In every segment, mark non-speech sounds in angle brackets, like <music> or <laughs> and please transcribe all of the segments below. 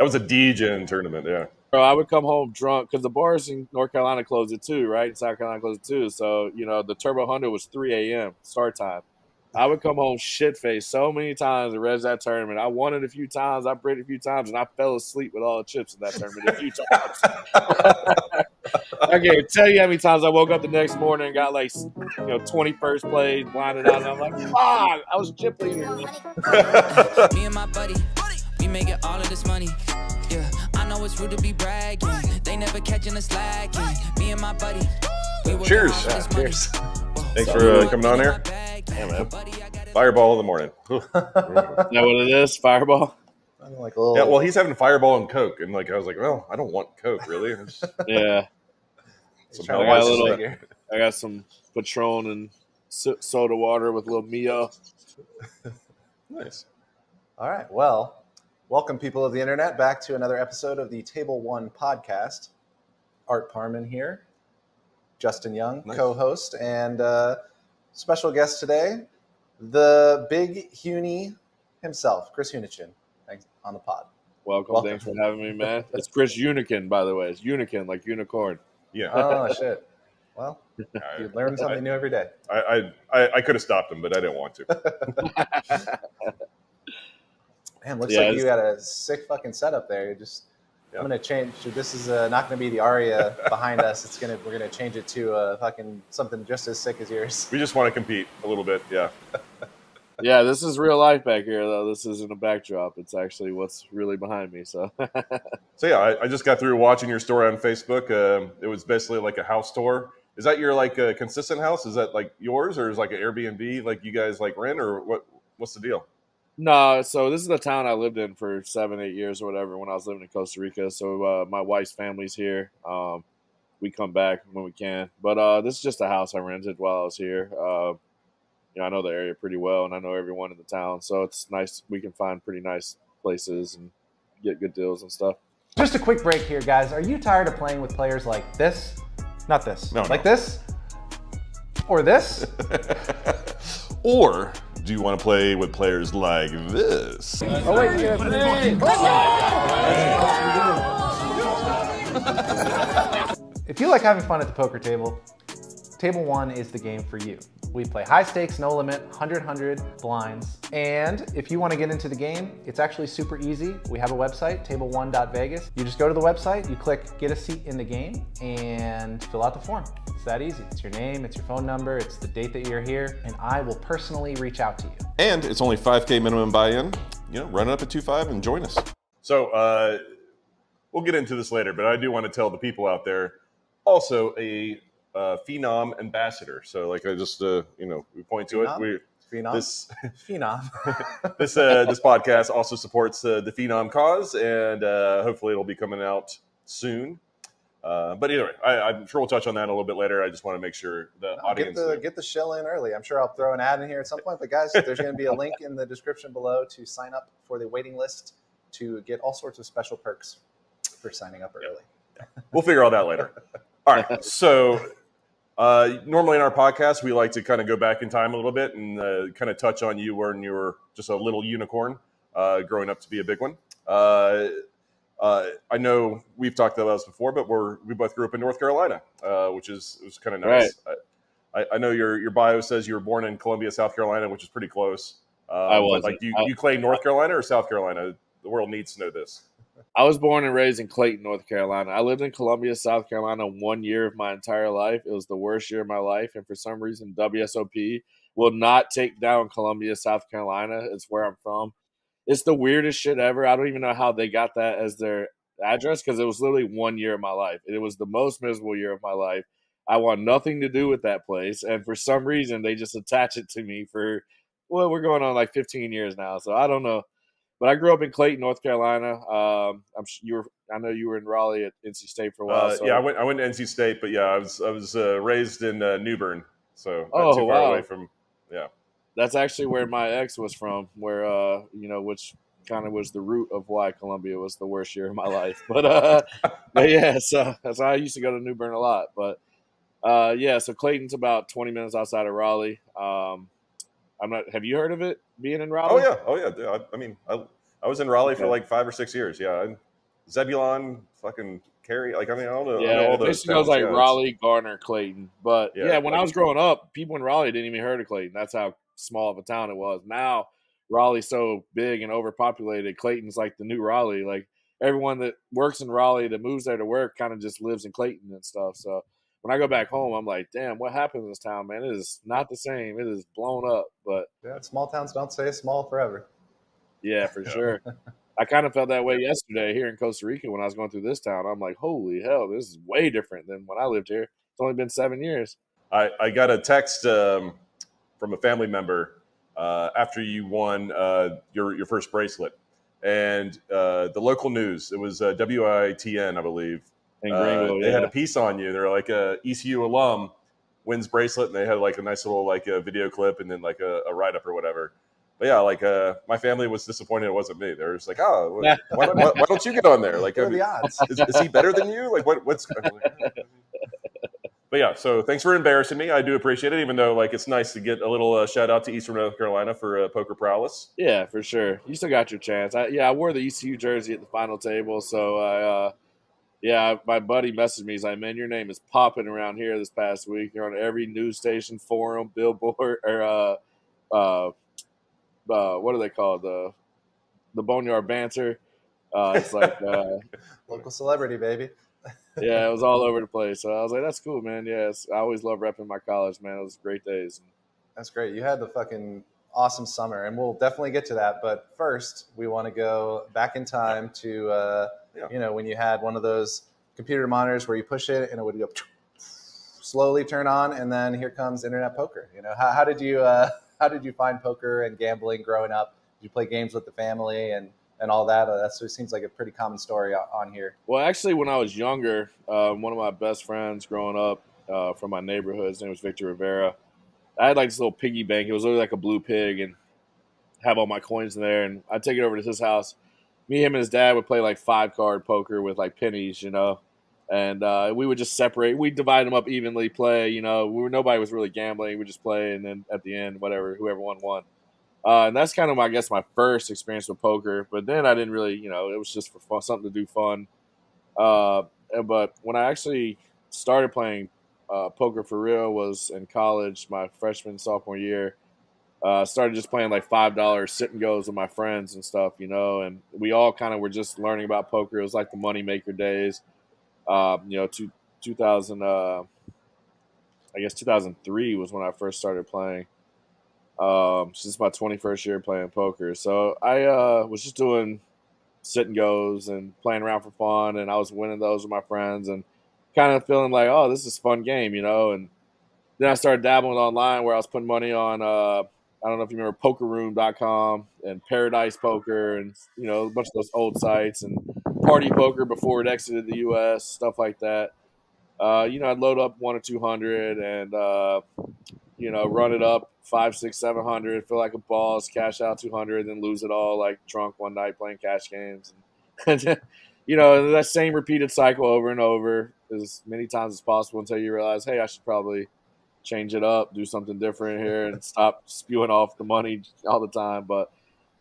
That was a D-Gen tournament, yeah. Bro, I would come home drunk because the bars in North Carolina closed at two, right? In South Carolina closed at two. So you know the Turbo Hundo was three a.m. start time. I would come home shit faced so many times and res that tournament. I won it a few times, I bred a few times, and I fell asleep with all the chips in that tournament a few times. <laughs> I can't tell you how many times I woke up the next morning and got like you know twenty first plays, blinded out, and I'm like, fuck, I was chip leader. <laughs> Me and my buddy, we making all of this money. Yeah, I know it's rude to be bragging. They never catching us slacking. Me and my buddy, we working Cheers. hard for this Yeah, money. cheers. Thanks so for, uh, coming on working here. my. Yeah, man. Buddy, I got it. Fireball in the morning. <laughs> Is that what it is? Fireball? like a little, yeah, well, he's having Fireball and Coke, and like I was like, well, I don't want Coke really. It's <laughs> Yeah. <laughs> he's somehow I got a little- figure. I got some Patron and soda water with a little Mio. nice. All right. Well, welcome, people of the internet, back to another episode of the Table One podcast. Art Parmann here, Justin Young, Nice. co host, and uh, special guest today, the big Huni himself, Chris Hunichen. Thanks on the pod. Welcome. Welcome. Thanks for having me, man. It's Chris Unikin, by the way. It's Unikin, like unicorn. Yeah. Oh, shit. Well, I, <laughs> you learn something new every day. I, I, I could have stopped him, but I didn't want to. <laughs> Man, looks Yeah, like you got a sick fucking setup there. You're just, Yeah. I'm gonna change. This is uh, not gonna be the Aria <laughs> behind us. It's gonna we're gonna change it to uh, fucking something just as sick as yours. We just want to compete a little bit. Yeah. <laughs> yeah, this is real life back here, though. This isn't a backdrop. It's actually what's really behind me. So, <laughs> So yeah, I, I just got through watching your story on Facebook. Um, it was basically like a house tour. Is that your like uh, consistent house? Is that like yours, or is it like an Airbnb like you guys like rent, or what? What's the deal? No, so this is the town I lived in for seven, eight years or whatever when I was living in Costa Rica. So, uh, my wife's family's here. Um, we come back when we can. But uh, this is just a house I rented while I was here. Uh, you know, I know the area pretty well, and I know everyone in the town, so it's nice. We can find pretty nice places and get good deals and stuff. Just a quick break here, guys. Are you tired of playing with players like this? Not this. No, like no. this? Or this? <laughs> <laughs> Or do you want to play with players like this? oh, wait. You if you like having fun at the poker table, Table One is the game for you. We play high stakes, no limit, 100 100 blinds. And if you want to get into the game, it's actually super easy. We have a website, table1.vegas. You just go to the website, you click get a seat in the game, and fill out the form. It's that easy. It's your name, it's your phone number, it's the date that you're here, and I will personally reach out to you. And it's only 5K minimum buy-in. You know, run it up at 2.5 and join us. So uh, we'll get into this later, but I do want to tell the people out there also a uh, phenom ambassador. So like I just uh, you know we point to Phenom? it. We Phenom. this <laughs> Phenom. <laughs> this uh, this podcast also supports uh, the phenom cause, and uh, hopefully it'll be coming out soon. Uh, but either way, I, I'm sure we'll touch on that a little bit later. I just want to make sure the No, get audience. the get the shell in early. I'm sure I'll throw an ad in here at some point. But guys, there's going to be a link in the description below to sign up for the waiting list to get all sorts of special perks for signing up early. we'll figure all that later. All right. So uh, normally in our podcast, we like to kind of go back in time a little bit and uh, kind of touch on you when you were just a little unicorn, uh, growing up to be a big one. Uh, uh, I know we've talked about this before, but we're we both grew up in North Carolina, uh, which is was kind of nice. I, I know your your bio says you were born in Columbia, South Carolina, which is pretty close. Um, I wasn't. Like, do you, I- you claim North Carolina or South Carolina? The world needs to know this. I was born and raised in Clayton, North Carolina. I lived in Columbia, South Carolina one year of my entire life. It was the worst year of my life. And for some reason, WSOP will not take down Columbia, South Carolina. It's where I'm from. It's the weirdest shit ever. I don't even know how they got that as their address because it was literally one year of my life. It was the most miserable year of my life. I want nothing to do with that place. And for some reason, they just attach it to me for, well, we're going on like 15 years now. So I don't know. But I grew up in Clayton, North Carolina. Um, I'm you were. I know you were in Raleigh at NC State for a while. Uh, so yeah, I went. I went to NC State, but yeah, I was I was uh, raised in uh, New Bern, so not Oh, too far wow. away from. Yeah, that's actually where my ex was from. Where uh, you know, which kind of was the root of why Columbia was the worst year of my life. <laughs> But uh, but yeah, so why I used to go to New Bern a lot. But uh, yeah, so Clayton's about 20 minutes outside of Raleigh. Um, I'm not. Have you heard of it? Being in Raleigh? Oh yeah, oh yeah. dude, I, I mean, I, I was in Raleigh for like five or six years. Yeah, I, Zebulon, fucking Cary. Like I mean, I don't know. I know Yeah, all it those goes like yeah, Raleigh, Garner, Clayton. But Yeah, yeah, when I was growing up, people in Raleigh didn't even heard of Clayton. That's how small of a town it was. Now Raleigh's so big and overpopulated. Clayton's like the new Raleigh. Like everyone that works in Raleigh that moves there to work kind of just lives in Clayton and stuff. So when I go back home, I'm like, damn, what happened in this town, man? It is not the same. It is blown up. But Yeah, small towns don't stay small forever. yeah, for sure. I kind of felt that way <laughs> yesterday here in Costa Rica when I was going through this town. I'm like, holy hell, this is way different than when I lived here. It's only been seven years. I, I got a text um, from a family member uh, after you won uh, your your first bracelet, and uh, the local news. It was uh, WITN, I believe. In Uh, they yeah. had a piece on you. They're like a ECU alum wins bracelet, and they had like a nice little like a video clip and then like a, a write up or whatever. But yeah, like uh, my family was disappointed it wasn't me. They were just like, oh, <laughs> why, why, why, why don't you get on there? Like, What I are mean, the odds? is, is he better than you? Like, what, what's? but yeah, so thanks for embarrassing me. I do appreciate it, even though like it's nice to get a little uh, shout out to Eastern North Carolina for uh, poker prowess. Yeah, for sure. You still got your chance. I, yeah, I wore the ECU jersey at the final table, so I, uh, yeah, my buddy messaged me. He's like, "Man, your name is popping around here this past week. You're on every news station, forum, billboard, <laughs> or uh, uh, uh, what are they called? The the Boneyard Banter. Uh, it's like, uh, <laughs> Local celebrity, baby. <laughs> yeah, it was all over the place. So I was like, "That's cool, man. Yes, I always love repping my college, man. It was great days." That's great. You had the fucking awesome summer, and we'll definitely get to that. But first, we want to go back in time to, uh, Yeah. you know, when you had one of those computer monitors where you push it and it would go slowly turn on, and then here comes internet poker. You know, how, how did you uh, <laughs> how did you find poker and gambling growing up? Did you play games with the family and and all that? Uh, that's seems like a pretty common story on here. Well, actually, when I was younger, um, one of my best friends growing up uh, from my neighborhood, his name was Victor Rivera. I had like this little piggy bank. It was literally like a blue pig, and have all my coins in there. And I'd take it over to his house. Me, him, and his dad would play like five card poker with like pennies, you know. And uh, we would just separate. We divide them up evenly. Play, you know. We were nobody was really gambling. We just play, and then at the end, whatever, whoever won won. Uh, and that's kind of, I guess, my first experience with poker. But then I didn't really, you know, it was just for fun, something to do fun. Uh, but when I actually started playing uh, poker for real was in college, my freshman sophomore year. Uh, started just playing like five dollars sit and goes with my friends and stuff, you know, and we all kind of were just learning about poker. It was like the money maker days, um, you know, two, 2000, uh, I guess 2003 was when I first started playing. Um, since my 21st year playing poker, so I uh, was just doing sit and goes and playing around for fun, and I was winning those with my friends and kind of feeling like, oh, this is fun game, you know. And then I started dabbling online where I was putting money on. I don't know if you remember PokerRoom.com and Paradise Poker and you know a bunch of those old sites and Party Poker before it exited the U.S. stuff like that. Uh, you know, I'd load up one or two hundred and uh, you know run it up five, six, seven hundred, feel like a boss, cash out two hundred, then lose it all like drunk one night playing cash games. And, <laughs> you know, that same repeated cycle over and over as many times as possible until you realize, hey, I should probably change it up, do something different here, and stop spewing off the money all the time. But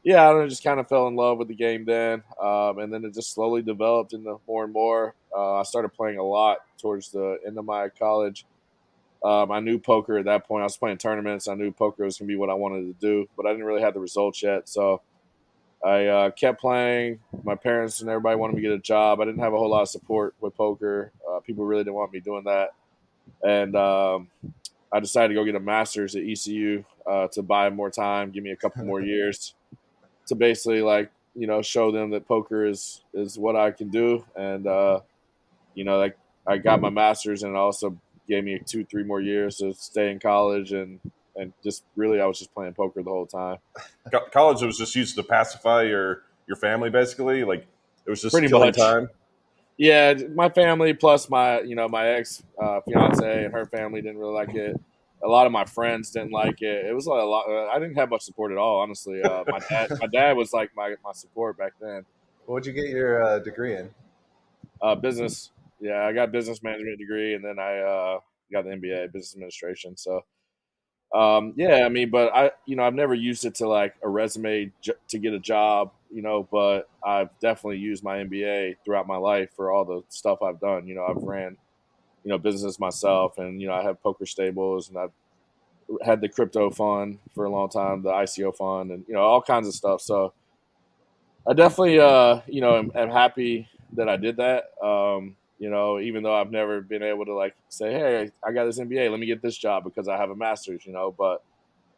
yeah, I don't know, just kind of fell in love with the game then, um, and then it just slowly developed into more and more. Uh, I started playing a lot towards the end of my college. Um, I knew poker at that point. I was playing tournaments. I knew poker was going to be what I wanted to do, but I didn't really have the results yet. So I uh, kept playing. My parents and everybody wanted me to get a job. I didn't have a whole lot of support with poker. Uh, people really didn't want me doing that. And um, I decided to go get a master's at ECU uh, to buy more time, give me a couple more <laughs> years to basically like you know show them that poker is is what I can do. And uh, you know, like I got my master's and it also gave me two three more years to stay in college and and just really I was just playing poker the whole time. Co- college was just used to pacify your your family, basically. Like it was just Pretty killing much. time. Yeah, my family plus my you know my ex uh, fiance and her family didn't really like it. A lot of my friends didn't like it. It was like a lot. Uh, I didn't have much support at all, honestly. Uh, my <laughs> dad, my dad was like my, my support back then. What would you get your uh, degree in? Uh, business, yeah, I got business management degree, and then I uh, got the MBA, business administration. So, um, yeah, I mean, but I, you know, I've never used it to like a resume j- to get a job. You know, but I've definitely used my MBA throughout my life for all the stuff I've done. You know, I've ran, you know, business myself, and you know, I have poker stables, and I've had the crypto fund for a long time, the ICO fund, and you know, all kinds of stuff. So I definitely, uh, you know, am, am happy that I did that. Um, you know, even though I've never been able to like say, hey, I got this MBA, let me get this job because I have a master's. You know, but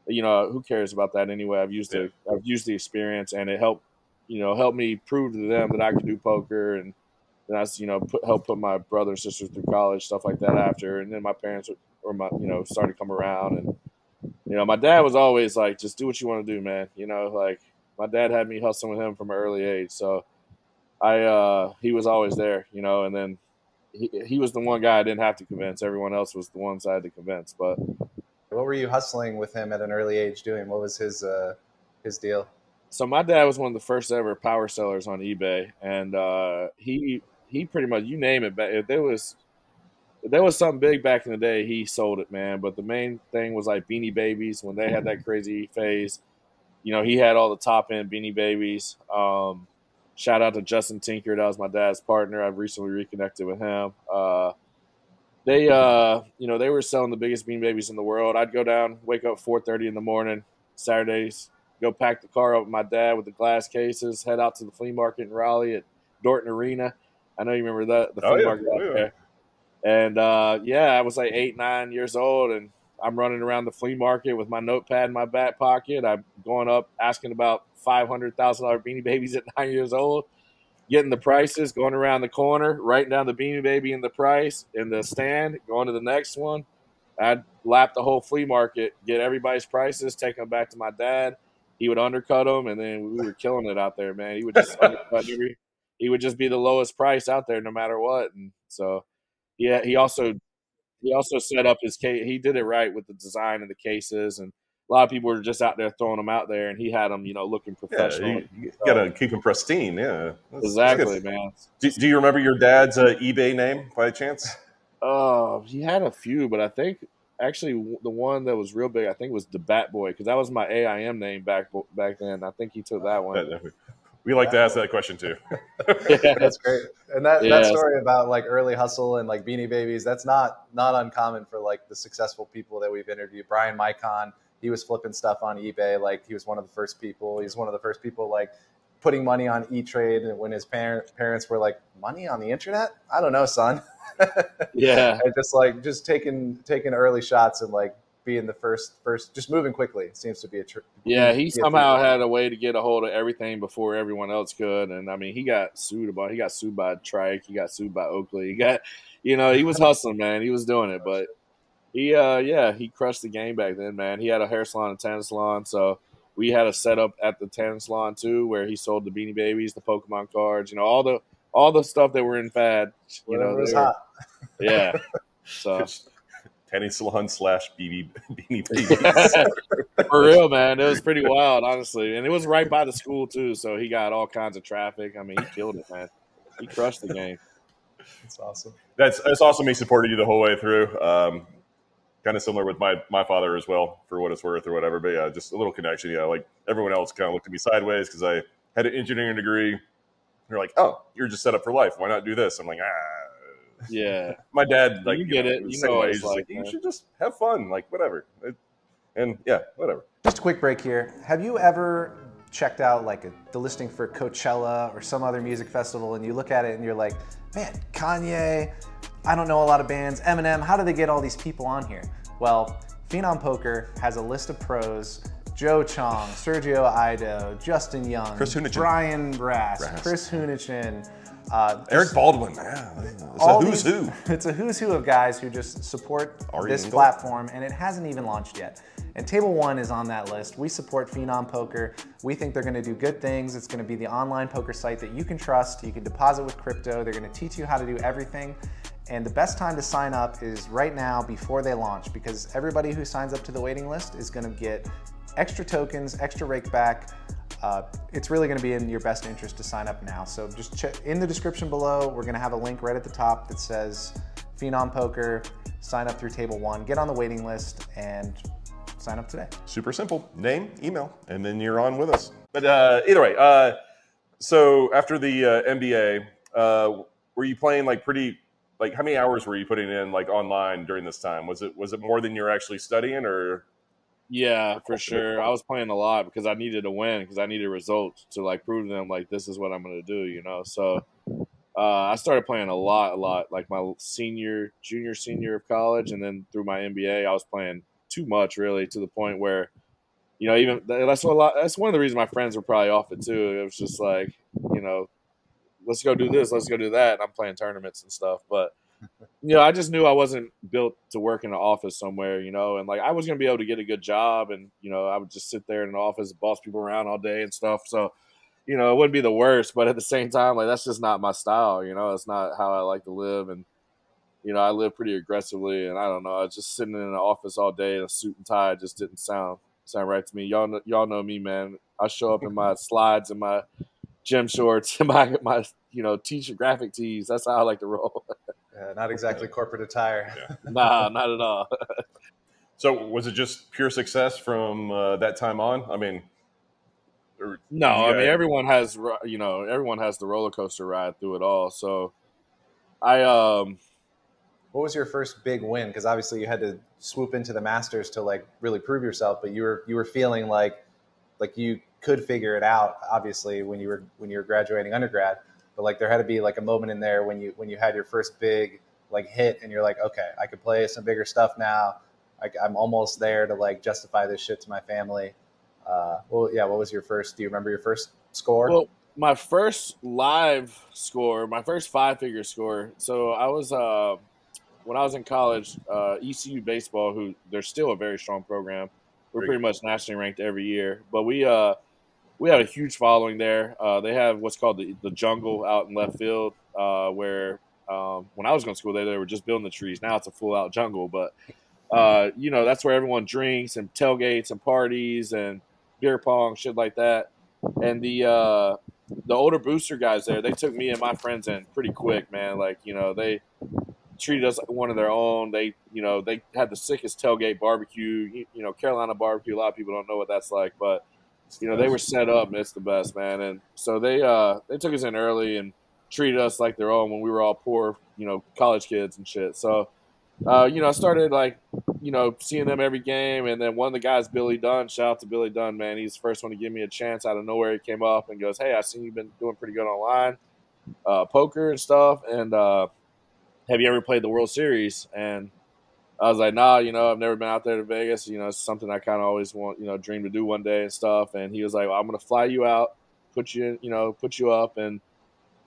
you know, who cares about that anyway? I've used yeah. the I've used the experience, and it helped you know helped me prove to them that I could do poker, and that's you know put, help put my brother and sisters through college, stuff like that. After, and then my parents or my you know started to come around, and you know my dad was always like, just do what you want to do, man. You know, like my dad had me hustling with him from an early age, so I uh he was always there, you know, and then he, he was the one guy I didn't have to convince. Everyone else was the ones I had to convince. But what were you hustling with him at an early age doing? What was his uh, his deal? So my dad was one of the first ever power sellers on eBay, and uh, he he pretty much you name it. If there was if there was something big back in the day, he sold it, man. But the main thing was like Beanie Babies when they had that crazy phase. You know, he had all the top end Beanie Babies. Um, shout out to Justin Tinker, that was my dad's partner. I've recently reconnected with him. Uh, they uh you know they were selling the biggest Beanie babies in the world i'd go down wake up 4.30 in the morning saturdays go pack the car up with my dad with the glass cases head out to the flea market in raleigh at dorton arena i know you remember that the flea oh, yeah. market out there and uh, yeah i was like eight nine years old and i'm running around the flea market with my notepad in my back pocket i'm going up asking about $500000 beanie babies at <laughs> nine years old getting the prices, going around the corner, writing down the Beanie Baby and the price in the stand, going to the next one. I'd lap the whole flea market, get everybody's prices, take them back to my dad. He would undercut them, and then we were killing it out there, man. He would just undercut <laughs> every. He would just be the lowest price out there, no matter what. And so, yeah, he also he also set up his case. He did it right with the design of the cases and a lot of people were just out there throwing them out there, and he had them, you know, looking professional. Yeah, you, you got to keep them pristine. Yeah, that's, exactly, that's man. Do, do, you remember your dad's uh, eBay name by chance? Uh, he had a few, but I think actually the one that was real big, I think was the Bat Boy because that was my AIM name back back then. I think he took that one. We like to ask that question too. <laughs> yeah. That's great. And that, yeah. that story about like early hustle and like beanie babies, that's not not uncommon for like the successful people that we've interviewed. Bryan Micon, he was flipping stuff on eBay. Like he was one of the first people. He's one of the first people like putting money on E Trade. And when his parent, parents were like, "Money on the internet? I don't know, son." <laughs> yeah, and just like just taking taking early shots and like being the first first just moving quickly seems to be a tr- yeah he somehow had a way to get a hold of everything before everyone else could and i mean he got sued about he got sued by trike he got sued by oakley he got you know he was <laughs> hustling man he was doing it but he uh yeah he crushed the game back then man he had a hair salon and tennis salon so we had a setup at the tennis salon too where he sold the beanie babies the pokemon cards you know all the all the stuff that were in fad you know were, <laughs> yeah. <laughs> So. Tennis salon slash BB beanie <laughs> babies. For real man. It was pretty wild honestly. And it was right by the school too so he got all kinds of traffic. I mean he killed it man. He crushed the game. That's awesome. That's that's awesome he supported you the whole way through. Um, kind of similar with my my father as well, for what it's worth or whatever. But yeah, just a little connection. Yeah, like everyone else kind of looked at me sideways because I had an engineering degree. They're like, "Oh, you're just set up for life. Why not do this?" I'm like, "Ah." Yeah. My dad, like, you get you know, it. You know, way, like, like you should just have fun, like whatever. And yeah, whatever. Just a quick break here. Have you ever checked out like a, the listing for Coachella or some other music festival, and you look at it and you're like, "Man, Kanye." I don't know a lot of bands. Eminem, how do they get all these people on here? Well, Phenom Poker has a list of pros Joe Cheong, Sergio Aido, Justin Young, Chris Brian Brass, Brass. Chris Hunichen, uh, Eric Baldwin. Yeah, it's a who's these, who. <laughs> It's a who's who of guys who just support Ari this Engel. platform, and it hasn't even launched yet. And Table One is on that list. We support Phenom Poker. We think they're going to do good things. It's going to be the online poker site that you can trust. You can deposit with crypto. They're going to teach you how to do everything. And the best time to sign up is right now before they launch because everybody who signs up to the waiting list is going to get extra tokens, extra rake back. Uh, it's really going to be in your best interest to sign up now. So just check in the description below. We're going to have a link right at the top that says Phenom Poker. Sign up through Table One, get on the waiting list, and sign up today. Super simple. Name, email, and then you're on with us. But uh, either way, uh, so after the uh, MBA, uh, were you playing like pretty like how many hours were you putting in like online during this time? Was it was it more than you're actually studying or? Yeah, for sure. I was playing a lot because I needed to win because I needed results to like prove to them like this is what I'm gonna do, you know. So uh, I started playing a lot, a lot, like my senior, junior, senior of college, and then through my MBA, I was playing too much, really, to the point where, you know, even that's a lot. That's one of the reasons my friends were probably off it too. It was just like, you know, let's go do this, let's go do that. And I'm playing tournaments and stuff, but you know, I just knew I wasn't built to work in an office somewhere, you know, and like I was gonna be able to get a good job, and you know, I would just sit there in an office, boss people around all day and stuff. So, you know, it wouldn't be the worst, but at the same time, like that's just not my style, you know, it's not how I like to live, and you know, I live pretty aggressively, and I don't know, I was just sitting in an office all day in a suit and tie just didn't sound sound right to me. Y'all know, y'all know me, man. I show up in my <laughs> slides and my gym shorts and <laughs> my my you know t-shirt graphic tees. That's how I like to roll. <laughs> Yeah, not exactly corporate attire. Yeah. <laughs> nah, not at all. So was it just pure success from uh, that time on? I mean, or No, you I mean everyone has you know everyone has the roller coaster ride through it all. So I um What was your first big win? Because obviously you had to swoop into the Masters to like really prove yourself, but you were you were feeling like like you could figure it out. Obviously, when you were when you were graduating undergrad, but like there had to be like a moment in there when you when you had your first big like hit, and you're like, okay, I could play some bigger stuff now. Like I'm almost there to like justify this shit to my family. Uh, well, yeah. What was your first? Do you remember your first score? well my first live score, my first five figure score. So I was uh when I was in college, uh, ECU baseball, who they're still a very strong program. We're pretty much nationally ranked every year, but we uh we have a huge following there. Uh, they have what's called the, the jungle out in left field, uh, where um, when I was going to school there, they were just building the trees. Now it's a full out jungle, but uh, you know that's where everyone drinks and tailgates and parties and beer pong, shit like that. And the uh, the older booster guys there, they took me and my friends in pretty quick, man. Like you know they treated us like one of their own. They you know they had the sickest tailgate barbecue. You, you know Carolina barbecue. A lot of people don't know what that's like, but you know they were set up and it's the best man. And so they uh they took us in early and treated us like their own when we were all poor you know college kids and shit. So uh you know i started like you know seeing them every game. And then one of the guys billy dunn shout out to billy dunn man. He's the first one to give me a chance out of nowhere. He came up and goes hey i seen you've been doing pretty good online uh poker and stuff. And uh have you ever played the world series? And I was like, nah, you know, I've never been out there to Vegas. You know, it's something I kind of always want, you know, dream to do one day and stuff. And he was like, well, I'm going to fly you out, put you in, you know, put you up and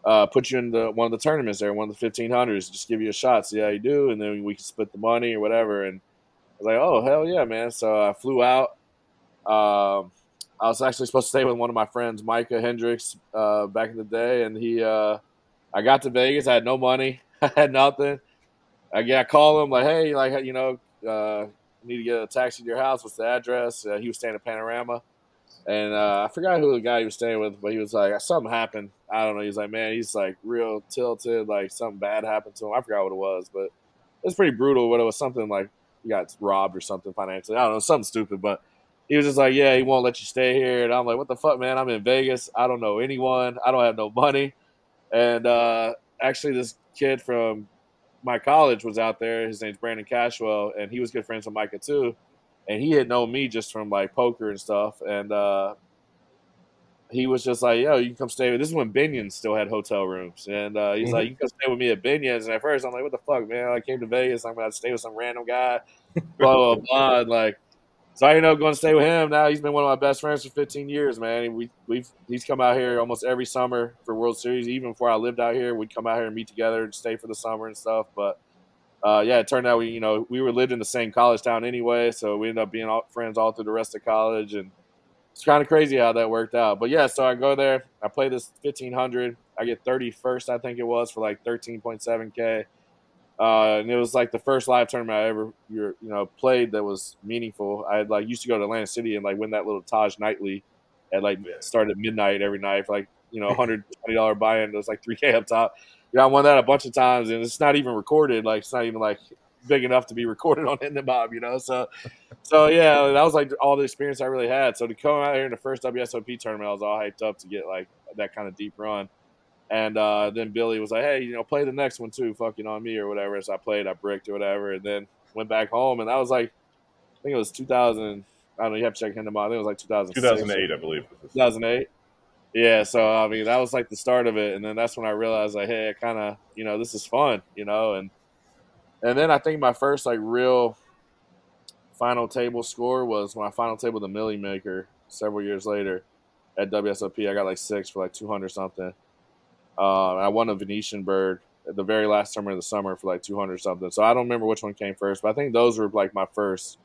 uh, put you in the, one of the tournaments there, one of the 1500s, just give you a shot, see how you do. And then we can split the money or whatever. And I was like, oh, hell yeah, man. So I flew out. Um, I was actually supposed to stay with one of my friends, Micah Hendricks, uh, back in the day. And he, uh, I got to Vegas. I had no money. <laughs> I had nothing. I yeah, I call him like, hey, like you know, uh, need to get a taxi to your house. What's the address? Uh, he was staying at Panorama, and uh, I forgot who the guy he was staying with, but he was like, something happened. I don't know. He's like, man, he's like real tilted. Like something bad happened to him. I forgot what it was, but it was pretty brutal. But it was something like he got robbed or something financially. I don't know, something stupid. But he was just like, yeah, he won't let you stay here. And I'm like, what the fuck, man? I'm in Vegas. I don't know anyone. I don't have no money. And uh, actually, this kid from my college was out there. His name's Brandon Cashwell, and he was good friends with Micah too. And he had known me just from like poker and stuff. And uh, he was just like, "Yo, you can come stay with." This is when Binion's still had hotel rooms, and uh, he's like, "You can come stay with me at Binion's." And at first, I'm like, "What the fuck, man? I came to Vegas. I'm gonna stay with some random guy." blah blah blah. And, like, so I ended up going to stay with him. Now he's been one of my best friends for 15 years, man. We we've he's come out here almost every summer for World Series. Even before I lived out here, we'd come out here and meet together and stay for the summer and stuff. But uh, yeah, it turned out we you know we were lived in the same college town anyway, so we ended up being all, friends all through the rest of college, and it's kind of crazy how that worked out. But yeah, so I go there, I play this 1500, I get 31st, I think it was for like 13.7k. Uh, and it was like the first live tournament I ever, you know, played that was meaningful. I had like used to go to Atlantic City and like win that little Taj nightly at like start at midnight every night for like you know, <laughs> hundred twenty dollar buy-in. It was like three k up top. Yeah, I won that a bunch of times, and it's not even recorded. Like it's not even like big enough to be <laughs> recorded on Hendon Mob, you know. So, so yeah, that was like all the experience I really had. So to come out here in the first WSOP tournament, I was all hyped up to get like that kind of deep run. And uh, then Billy was like, "Hey, you know, play the next one too, fucking on me or whatever." So I played, I bricked or whatever, and then went back home, and that was like, I think it was 2000. I don't know. You have to check him out. I think it was like 2006. 2008, I believe. 2008. Yeah, so I mean that was like the start of it, and then that's when I realized like, hey, I kind of, you know, this is fun, you know, and and then I think my first like real final table score was when I final table the Millie Maker several years later at WSOP. I got like six for like 200 something. Uh, I won a Venetian bird the very last summer of the summer for like 200 something. So I don't remember which one came first, but I think those were like my first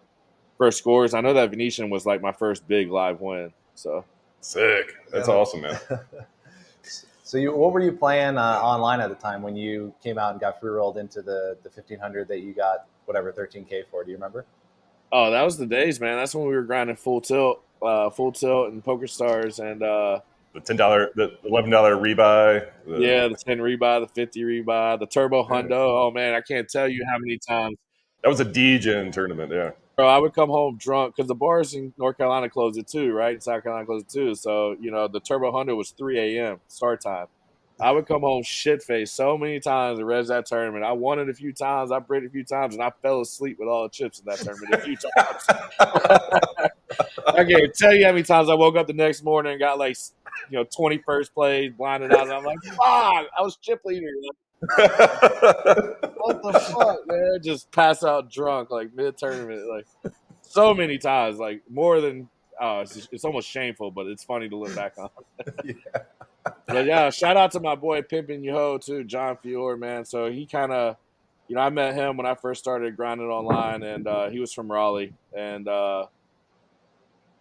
first scores. I know that Venetian was like my first big live win. So sick. That's Yeah. awesome, man. <laughs> So you, what were you playing uh, online at the time when you came out and got free rolled into the the 1500 that you got whatever 13k for? Do you remember? Oh, that was the days, man. That's when we were grinding full tilt, uh, full tilt and poker stars, and uh, The ten dollar, the eleven dollar rebuy. The, yeah, the ten rebuy, the fifty rebuy, the turbo hundo. Oh man, I can't tell you how many times, that was a DGen tournament. Yeah, bro. I would come home drunk because the bars in North Carolina closed at two, right? In South Carolina closed at two, so you know the turbo hundo was three a.m. start time. I would come home shit faced so many times to res that tournament. I won it a few times, I bricked a few times, and I fell asleep with all the chips in that tournament a few times. I can't tell you how many times I woke up the next morning and got like, you know, 21st plays, blinded out, and I'm like, fuck, I was chip leader. Like, <laughs> what the fuck, man? Just pass out drunk, like mid tournament, like so many times, like more than, oh, it's, it's almost shameful, but it's funny to look back on. <laughs> But yeah, shout out to my boy Pimpin' Yo too, John Fiore, man. So he kind of, you know, I met him when I first started grinding online, and uh, he was from Raleigh, and uh,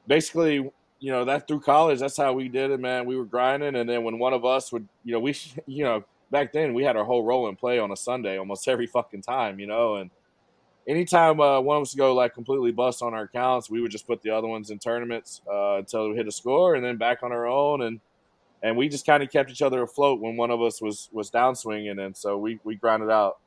basically, you know, that through college, that's how we did it, man. We were grinding, and then when one of us would, you know, we, <laughs> you know, back then we had our whole role and play on a Sunday almost <laughs> every fucking time, you know, and anytime uh, one of us go like completely bust on our accounts, we would just put the other ones in tournaments uh, until we hit a score, and then back on our own, and and we just kind of kept each other afloat when one of us was was downswinging, and so we we grinded out,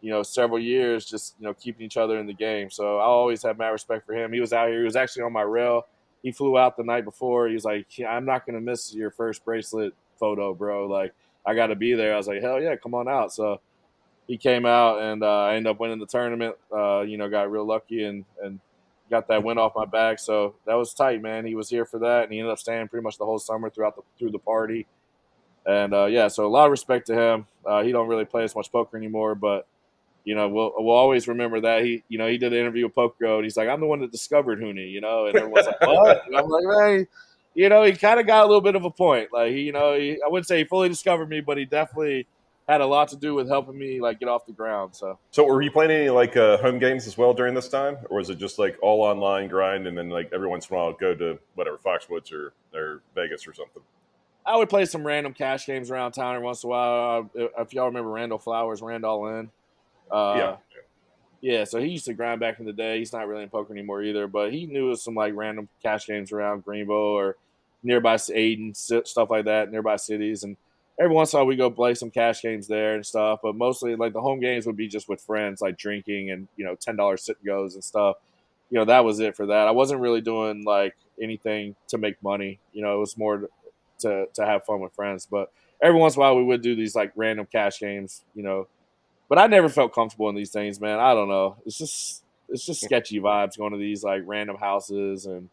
you know, several years just you know keeping each other in the game. So I always have mad respect for him. He was out here. He was actually on my rail. He flew out the night before. He was like, yeah, "I'm not gonna miss your first bracelet photo, bro. Like I got to be there." I was like, "Hell yeah, come on out." So he came out, and uh, I ended up winning the tournament. Uh, you know, got real lucky and and got that win off my back. So that was tight, man. He was here for that, and he ended up staying pretty much the whole summer throughout the through the party. And uh, yeah, so a lot of respect to him. Uh, he don't really play as much poker anymore, but you know we'll we'll always remember that he you know he did an interview with Poker Go, and he's like, I'm the one that discovered Huni, you know, and everyone's like, <laughs> what? And I'm like, man. You know, he kind of got a little bit of a point. Like, he, you know, he, I wouldn't say he fully discovered me, but he definitely had a lot to do with helping me like get off the ground. So So, were you playing any like uh, home games as well during this time, or was it just like all online grind, and then like every once in a while go to whatever Foxwoods or or Vegas or something? I would play some random cash games around town every once in a while. Uh, if y'all remember Randall Flowers, Randall in. Uh, yeah, Yeah, so he used to grind back in the day. He's not really in poker anymore either, but he knew some like random cash games around Greenville or nearby Ayden, stuff like that, nearby cities. And every once in a while we go play some cash games there and stuff. But mostly like the home games would be just with friends, like drinking and you know ten dollars sit and goes and stuff. You know that was it for that. I wasn't really doing like anything to make money. You know, it was more to to have fun with friends. But every once in a while we would do these like random cash games. You know, but I never felt comfortable in these things, man. I don't know. It's just it's just sketchy vibes going to these like random houses and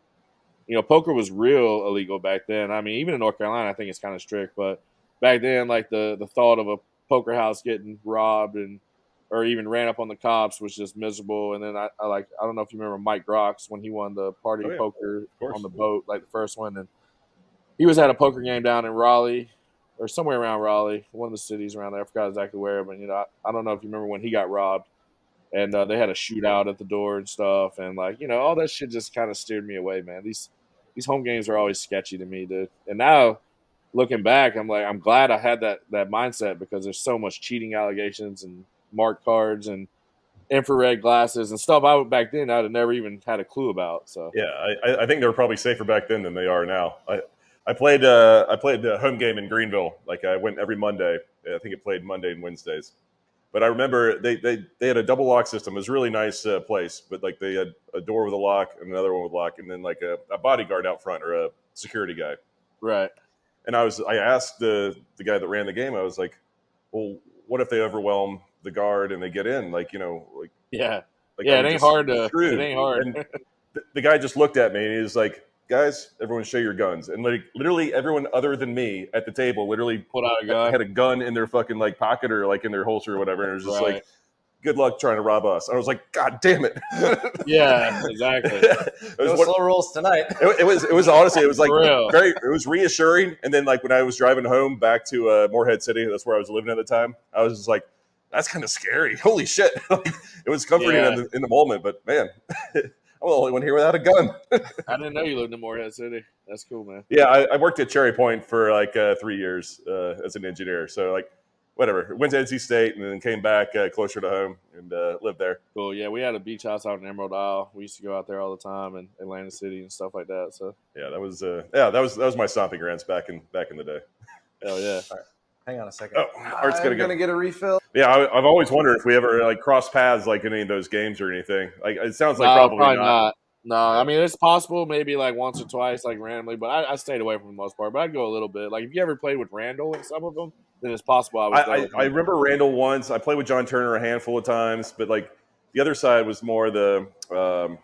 you know, poker was real illegal back then. I mean, even in North Carolina, I think it's kind of strict, but back then, like the the thought of a poker house getting robbed and or even ran up on the cops was just miserable. And then I, I like I don't know if you remember Mike Gracz when he won the party Oh, yeah. poker on the boat, like the first one, and he was at a poker game down in Raleigh or somewhere around Raleigh, one of the cities around there. I forgot exactly where, but you know, I, I don't know if you remember when he got robbed, and uh, they had a shootout at the door and stuff, and like you know, all that shit just kind of steered me away, man. These these home games are always sketchy to me, dude. And now looking back, I'm like, I'm glad I had that that mindset because there's so much cheating allegations and mark cards and infrared glasses and stuff. I would back then I'd have never even had a clue about. So yeah. I- I, I think they were probably safer back then than they are now. I I played uh, I played the home game in Greenville. Like I went every Monday. I think it played Monday and Wednesdays. But I remember they, they, they had a double lock system. It was a really nice uh, place, but like they had a door with a lock and another one with a lock, and then like a, a bodyguard out front or a security guy. right. And I was I asked the the guy that ran the game. I was like, well, what if they overwhelm the guard and they get in? Like you know, like Yeah, like yeah. I'm It ain't hard to. screwed. It ain't hard. And the, the guy just looked at me and he was like, guys, everyone show your guns. And like literally everyone other than me at the table literally Put out a gun. had a gun in their fucking like pocket or like in their holster or whatever. And it was just Right. like, good luck trying to rob us. And I was like, God damn it. <laughs> Yeah, exactly. <laughs> it, was No one- slow rolls tonight. it, it was it was honestly it was like very it was reassuring. And then like when I was driving home back to uh, Morehead City, that's where I was living at the time. I was just like, that's kind of scary. Holy shit! <laughs> it was comforting Yeah. in, the, in the moment, but man, I'm the only one here without a gun. <laughs> I didn't know you lived in Morehead City. That's cool, man. Yeah, I, I worked at Cherry Point for like uh, three years uh, as an engineer. So like, whatever. Went to NC State and then came back uh, closer to home and uh, lived there. Cool. Yeah, we had a beach house out in Emerald Isle. We used to go out there all the time in Atlanta City and stuff like that. So Yeah, that was uh, yeah that was that was my stomping grounds back in back in the day. hell yeah. <laughs> Hang on a second. Oh, Art's I'm gonna go. gonna get a refill. Yeah, I, I've always wondered if we ever like cross paths like in any of those games or anything. Like it sounds like no, probably, probably, not. not. No, I mean it's possible, maybe like once or twice, like randomly. But I, I stayed away from the most part. But I'd go a little bit. Like if you ever played with Randall in some of them, then it's possible I I, was. I, there I remember Randall once. I played with John Turner a handful of times, but like the other side was more the um,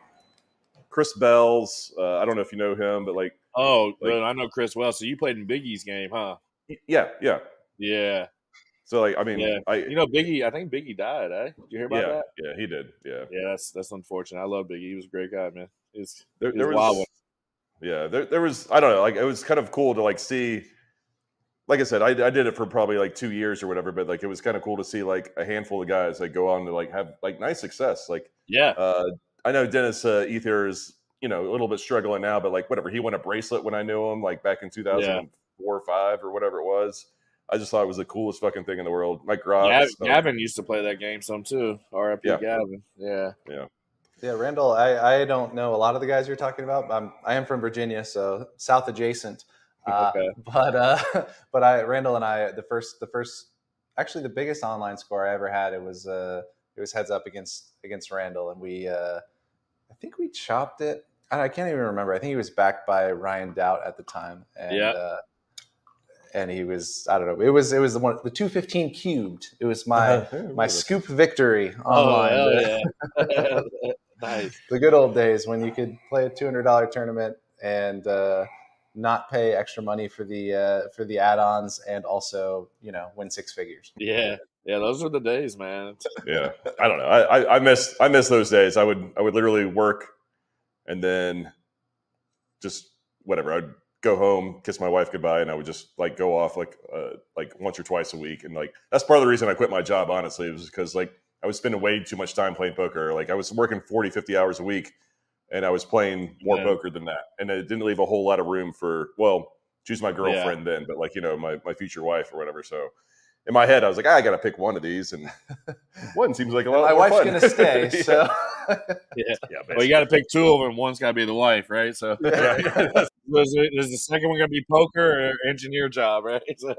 Chris Bell's. Uh, I don't know if you know him, but like oh, like- I know Chris well. So you played in Biggie's game, huh? yeah, yeah. Yeah. So like I mean, Yeah. I You know Biggie. I think Biggie died. Eh? Did you hear about yeah, that? yeah, he did. Yeah, Yeah, that's that's unfortunate. I love Biggie. He was a great guy, man. It's there, there was wild yeah, there, there was I don't know, like it was kind of cool to like see. Like I said, I, I did it for probably like two years or whatever, but like it was kind of cool to see like a handful of guys like go on to like have like nice success. Like yeah. uh, I know Dennis uh, Ether is you know a little bit struggling now, but like whatever, he won a bracelet when I knew him, like back in two thousand four or five or whatever it was. I just thought it was the coolest fucking thing in the world. Mike Groff, Gav- uh, Gavin used to play that game some too. R.I.P. Yeah. Gavin. Yeah. Yeah. Yeah, Randall. I, I don't know a lot of the guys you're talking about. I'm I am from Virginia, so south adjacent. Uh, Okay. But uh, <laughs> but I Randall and I the first the first actually the biggest online score I ever had it was uh it was heads up against against Randall and we uh I think we chopped it. I, I can't even remember. I think he was backed by Ryan Doubt at the time. And, Yeah. And he was I don't know. It was it was the one the 215 cubed. It was my Uh-huh. my scoop victory online. Oh, online. hell yeah. <laughs> <laughs> nice. the good old days when you could play a two hundred dollar tournament and uh, not pay extra money for the uh, for the add-ons and also you know win six figures. Yeah. Yeah, those were the days, man. <laughs> yeah, I don't know. I, I I miss I miss those days. I would I would literally work, and then just whatever. I'd go home, kiss my wife goodbye, and I would just like go off like uh, like once or twice a week. And like that's part of the reason I quit my job. Honestly, was because like I was spending way too much time playing poker. Like I was working 40, 50 hours a week, and I was playing more Yeah. poker than that. And it didn't leave a whole lot of room for well, she's my girlfriend then, but like you know my my future wife or whatever. So. In my head, I was like, "Ah, I got to pick one of these, and <laughs> one seems like a lot. my more wife's fun. gonna stay, <laughs> Yeah. so <laughs> Yeah. yeah, Well, you got to pick two of them. One's got to be the wife, right? So basically. is, it, is the second one going to be poker or engineer job, right? So,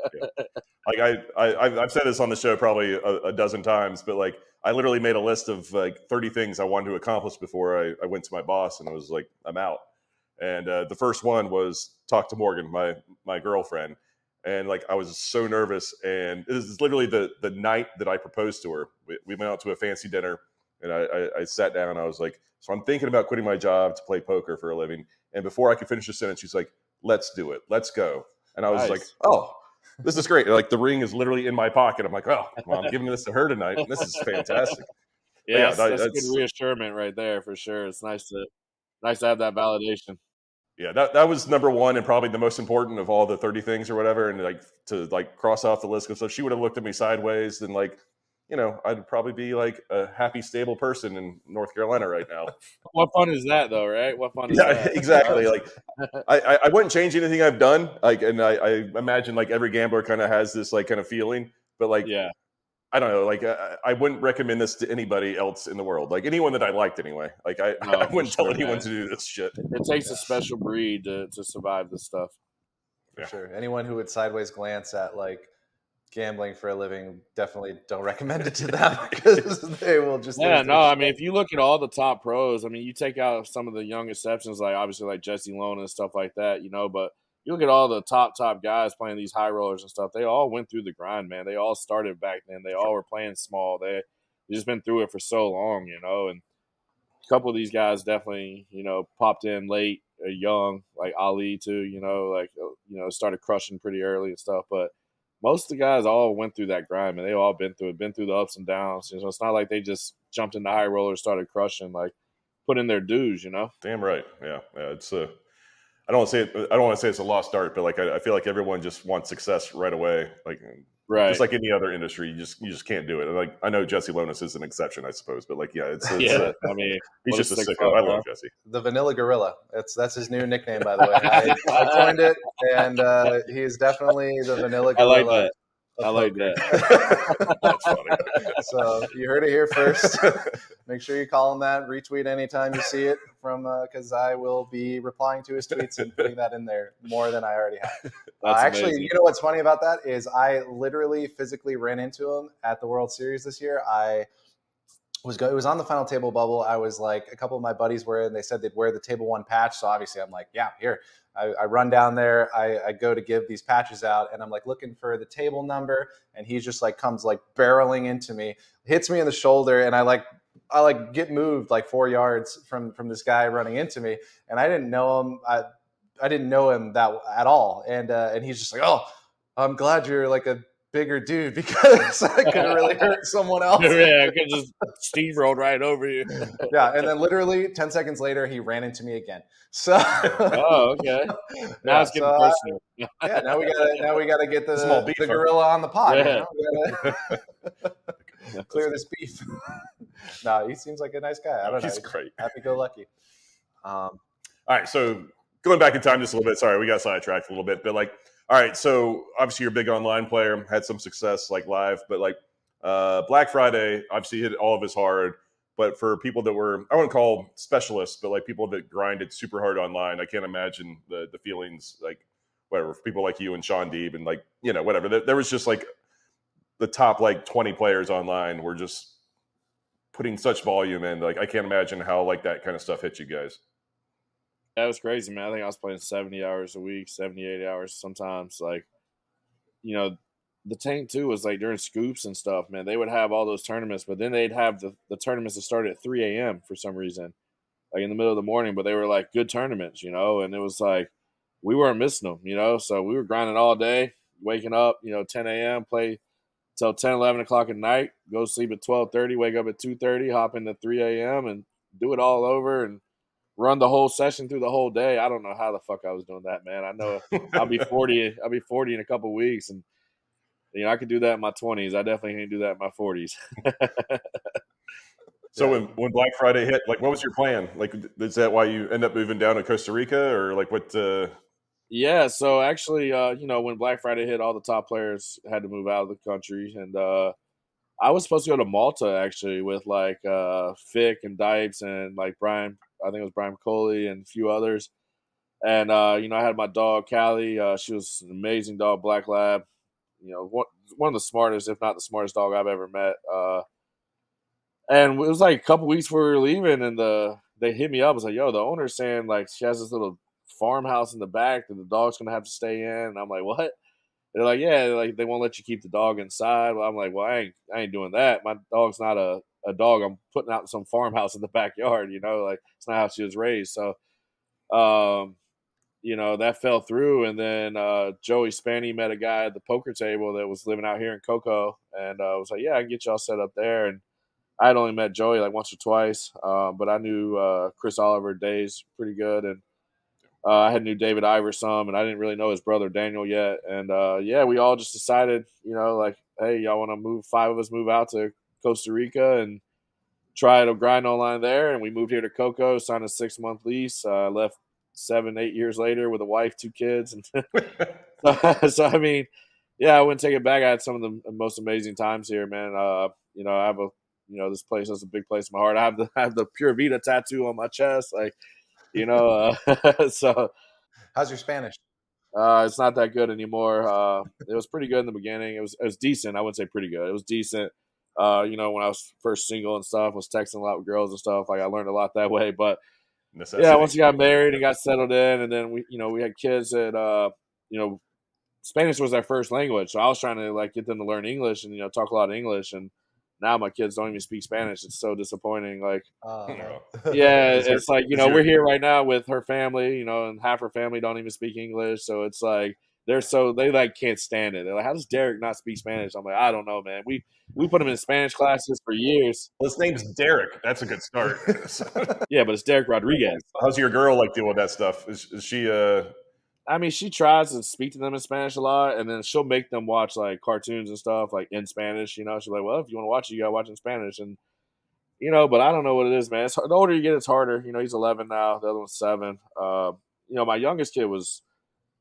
like I, I I've- I've said this on the show probably a, a dozen times, but like I literally made a list of like 30 things I wanted to accomplish before I, I went to my boss, and I was like, I'm out. And uh, the first one was talk to Morgan, my my girlfriend, and like I was so nervous. And this is literally the the night that I proposed to her. We, we went out to a fancy dinner, and I, I, I sat down. I was like, so I'm thinking about quitting my job to play poker for a living. And before I could finish the sentence, she's like, let's do it, let's go. And I was Nice. like, oh, this is great. Like the ring is literally in my pocket. I'm like, oh, well, I'm <laughs> giving this to her tonight. And this is fantastic. yeah, yeah, that's, that- that's, that's- good reassurance right there for sure. It's nice to nice to have that validation. Yeah, that, that was number one and probably the most important of all the 30 things or whatever. And like to like cross off the list because if she would have looked at me sideways, then like, you know, I'd probably be like a happy, stable person in North Carolina right now. <laughs> What fun is that, though, right? What fun is yeah, that? <laughs> exactly. Like I, I, I wouldn't change anything I've done. Like, and I, I imagine like every gambler kind of has this like kind of feeling, but like, yeah, I don't know. Like, I, I wouldn't recommend this to anybody else in the world. Like anyone that I liked anyway. Like I, <laughs> No, I wouldn't tell sure, anyone man. to do this shit. it takes a special breed to, to survive this stuff. Yeah. sure. Anyone who would sideways glance at like gambling for a living, definitely don't <laughs> recommend it to them <laughs> because they will just Yeah, no, their I mean, if you look at all the top pros, I mean, you take out some of the young exceptions, like obviously like Jesse Lonis and stuff like that, you know, but you look at all the top top guys playing these high rollers and stuff. They all went through the grind, man. They all started back then. They all were playing small. They they just been through it for so long, you know. And a couple of these guys definitely, you know, popped in late, uh, young, like Ali too. You know, like uh, you know, started crushing pretty early and stuff. But most of the guys all went through that grind, and they all been through it, been through the ups and downs. You know, it's not like they just jumped into high rollers, started crushing, like put in their dues. You know. Damn right. Yeah. Yeah. It's a. Uh, I don't want to say it, I don't want to say it's a lost art, but like I, I feel like everyone just wants success right away. Like right. just like any other industry, you just you just can't do it. And like I know Jesse Lonis is an exception, I suppose, but like yeah, it's, <laughs> it's yeah. uh, I mean, he's just a sicko. I love Jesse. The Vanilla Gorilla. That's that's his new nickname, by the way. <laughs> I, I coined it, and uh, he is definitely the Vanilla I Gorilla. like that. Of I like that. <laughs> That's funny. so you heard it here first. <laughs> Make sure you call him that. Retweet anytime you see it from because I will be replying to his tweets and putting that in there more than I already have. <laughs> Uh, actually, amazing. you know what's funny about that is I literally physically ran into him at the World Series this year. I was go- it was on the final table bubble. I was like a couple of my buddies were and they said they'd wear the table one patch. So obviously I'm like, yeah, here. I, I run down there. I, I go to give these patches out, and I'm like looking for the table number, and he just like comes like barreling into me, hits me in the shoulder, and I like I like get moved like four yards from from this guy running into me, and I didn't know him. I I didn't know him that at all, and uh, and he's just like, oh, I'm glad you're like a bigger dude <laughs> because I could have really <laughs> hurt someone else. yeah, I could just steamrolled right over you. <laughs> yeah, and then literally ten seconds later, he ran into me again. So Oh, okay. Now Yeah, it's getting so I- personal. yeah, now we gotta now we gotta get the Small beef the gorilla on the pod. you know? We gotta clear this beef. no, he seems like a nice guy. I don't He's know. great. Happy go lucky. Um, All right, so going back in time just a little bit. Sorry, we got sidetracked a little bit, but like, all right, so obviously you're a big online player, had some success like live, but like uh, Black Friday, obviously hit all of us hard. But for people that were, I wouldn't call specialists, but like people that grinded super hard online, I can't imagine the the feelings like whatever for people like you and Shaun Deeb and like you know whatever. There, there was just like the top like 20 players online were just putting such volume in. Like I can't imagine how like that kind of stuff hit you guys. That was crazy, man. I think I was playing 70 hours a week, 70, 80 hours sometimes. Like, you know, the tank too was like during scoops and stuff, man. They would have all those tournaments, but then they'd have the, the tournaments that started at 3 a.m. for some reason, like in the middle of the morning, but they were like good tournaments, you know, and it was like we weren't missing them, you know, so we were grinding all day, waking up, you know, 10 a.m., play till 10, 11 o'clock at night, go sleep at 12.30, wake up at 2.30, hop into 3 a.m. and do it all over and run the whole session through the whole day. I don't know how the fuck I was doing that, man. I know I'll be <laughs> 40, I'll be 40 in a couple weeks and you know, I could do that in my 20s. I definitely can't do that in my 40s. <laughs> So Yeah. when when Black Friday hit, like, what was your plan? Like, is that why you end up moving down to Costa Rica, or like what? Uh, Yeah, so actually, uh, you know, when Black Friday hit, all the top players had to move out of the country, and uh, I was supposed to go to Malta actually with like uh, Fick and Dipes and like Brian, I think it was Brian Coley and a few others, and uh, you know, I had my dog Callie. Uh, she was an amazing dog, Black Lab. You know, one one of the smartest, if not the smartest dog I've ever met. Uh, and it was like a couple weeks before we were leaving, and the they hit me up. I was like, "Yo, the owner's saying like she has this little farmhouse in the back that the dog's gonna have to stay in." And I'm like, "What?" They're like, "Yeah, like they won't let you keep the dog inside." Well, I'm like, "Well, I ain't, I ain't doing that. My dog's not a, a dog. I'm putting out in some farmhouse in the <laughs> backyard. You know, like it's not how she was raised." So, um, you know, that fell through. And then uh, Joey Spanny met a guy at the poker table that was living out here in Coco, and uh, was like, "Yeah, I can get y'all set up there." And I had only met Joey like once or twice, uh, but I knew uh, Chris Oliver days pretty good, and uh, I had knew David Ivor some, and I didn't really know his brother Daniel yet. And uh, yeah, we all just decided, you know, like, hey, y'all want to move? Five of us move out to Costa Rica and tried to grind online there. And we moved here to Coco, signed a six month lease. Uh, left seven, eight years later with a wife, two kids, and <laughs> <laughs> so, so I mean, yeah, I wouldn't take it back. I had some of the most amazing times here, man. Uh, you know, I have a, you know, this place has a big place in my heart. I have the <laughs> I have the Pura Vida tattoo on my chest, like, you know, uh, so how's your Spanish? uh, it's not that good anymore. Uh, it was pretty good in the beginning. It was it was decent. I wouldn't say pretty good. It was decent. Uh, you know, when I was first single and stuff, was texting a lot with girls and stuff. Like I learned a lot that way. But necessity. Yeah, once you got married and got settled in, and then we, you know, we had kids that, uh, you know, Spanish was their first language, so I was trying to like get them to learn English and you know talk a lot of English, and now my kids don't even speak Spanish. It's so disappointing. Like, Oh. <laughs> yeah, Is there- it's like you know there- we're here right now with her family, you know, and half her family don't even speak English, so it's like they're so they like can't stand it. They're like, how does Derek not speak Spanish? I'm like, I don't know, man. We we put him in Spanish classes for years. Well, his name's Derek. That's a good start. <laughs> Yeah, but it's Derek Rodriguez. How's your girl like dealing with that stuff? Is, is she uh I mean, she tries to speak to them in Spanish a lot, and then she'll make them watch like cartoons and stuff like in Spanish. You know, she's like, "Well, if you want to watch it, you gotta watch it in Spanish." And you know, but I don't know what it is, man. It's, the older you get, it's harder. You know, he's 11 now. The other one's seven. Uh, you know, my youngest kid was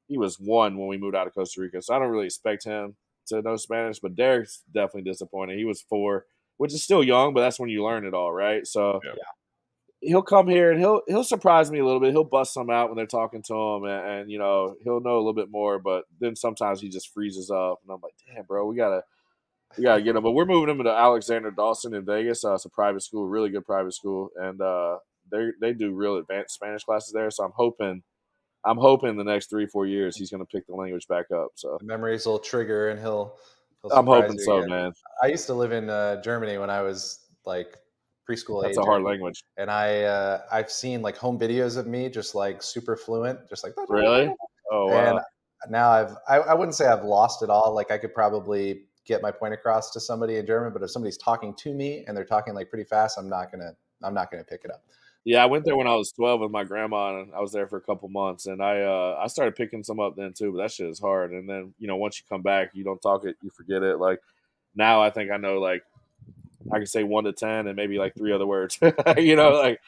he was one when we moved out of Costa Rica, so I don't really expect him to know Spanish. But Derek's definitely disappointed. He was four, which is still young, but that's when you learn it all, right? So Yeah. he'll come here and he'll he'll surprise me a little bit. He'll bust some out when they're talking to him, and, and you know he'll know a little bit more. But then sometimes he just freezes up, and I'm like, damn, bro, we gotta we gotta get him. But we're moving him to Alexander Dawson in Vegas. Uh, it's a private school, really good private school, and uh, they they do real advanced Spanish classes there. So I'm hoping. I'm hoping the next three, four years he's going to pick the language back up. So The memories will trigger, and he'll. he'll I'm hoping so, again. man. I used to live in uh, Germany when I was like preschool That's age, a hard language. and I uh, I've seen like home videos of me just like super fluent, just like that. Really? Oh wow. And now I've I, I wouldn't say I've lost it all. Like I could probably get my point across to somebody in German, but if somebody's talking to me and they're talking like pretty fast, I'm not gonna I'm not gonna pick it up. Yeah, I went there when I was 12 with my grandma, and I was there for a couple months, and I uh, I started picking some up then too. But that shit is hard. And then you know once you come back, you don't talk it, you forget it. Like now, I think I know like I can say one to ten and maybe like three other words. <laughs> you know, like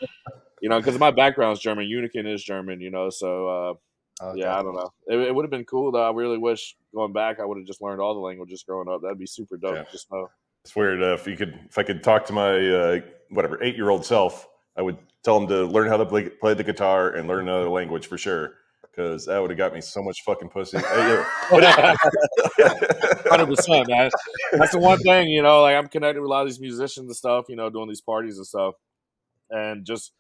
you know because my background's German. Hunichen is German. You know, so uh, Oh, yeah, I don't know. It, it would have been cool though. I really wish going back, I would have just learned all the languages growing up. That'd be super dope. Yeah. Just know. it's weird uh, if you could if I could talk to my uh, whatever eight year old self, I would tell him to learn how to play, play the guitar and learn another language for sure. Because that would have got me so much fucking pussy. <laughs> Hundred percent, man. That's the one thing, you know. Like I'm connected with a lot of these musicians and stuff, you know, doing these parties and stuff. And just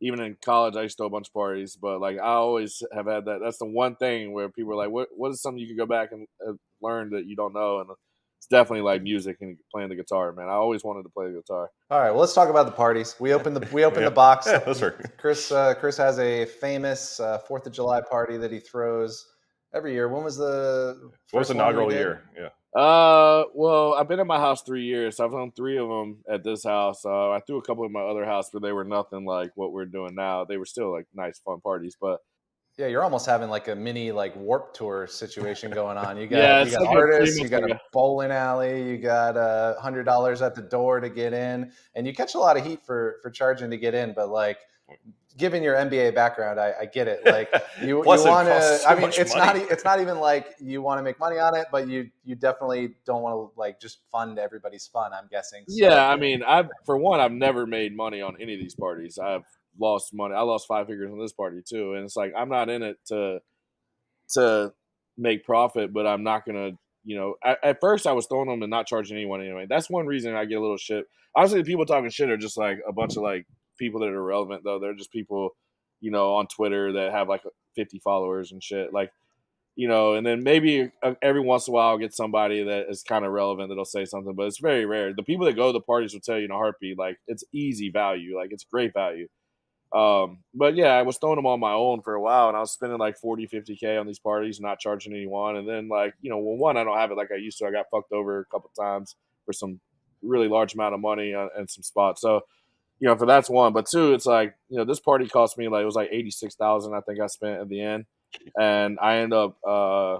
even in college, I used to do a bunch of parties, but like I always have had that. That's the one thing where people are like, "What? What is something you could go back and uh, learn that you don't know?" And it's definitely like music and playing the guitar, man. I always wanted to play the guitar. All right, well, let's talk about the parties. We opened the we opened <laughs> Yeah. the box. Yeah, that's right. Chris uh, Chris has a famous uh, Fourth of July party that he throws every year. When was the What was first inaugural year? Yeah. Uh, well, I've been in my house three years. So I've done three of them at this house. Uh, I threw a couple in my other house, but they were nothing like what we're doing now. They were still like nice, fun parties, but Yeah, you're almost having like a mini like Warped Tour situation going on. You <laughs> got Yeah, you got like artists, you got a bowling alley, you got a hundred dollars at the door to get in, and you catch a lot of heat for for charging to get in. But like, given your MBA background, I, I get it. Like <laughs> you, you want to. so I mean, it's money. not it's not even like you want to make money on it, but you you definitely don't want to like just fund everybody's fun. I'm guessing. So- yeah, I mean, I've for one, I've never made money on any of these parties. I've lost money. I lost five figures on this party too, and it's like I'm not in it to to make profit, but I'm not gonna. You know, at, at first I was throwing them and not charging anyone anyway. That's one reason I get a little shit. Honestly, the people talking shit are just like a bunch of like people that are irrelevant though. They're just people, you know, on Twitter that have like 50 followers and shit. Like, you know, and then maybe uh, every once in a while I'll get somebody that is kind of relevant that'll say something, but it's very rare. The people that go to the parties will tell you in a heartbeat, like it's easy value, like it's great value. Um, but yeah, I was throwing them on my own for a while and I was spending like 40, 50 K on these parties, not charging anyone. And then like, you know, well, one, I don't have it like I used to. I got fucked over a couple times for some really large amount of money on, and some spots. So, you know, for that's one, but two, it's like, you know, this party cost me like, it was like 86,000, I think I spent at the end. And I end up, uh,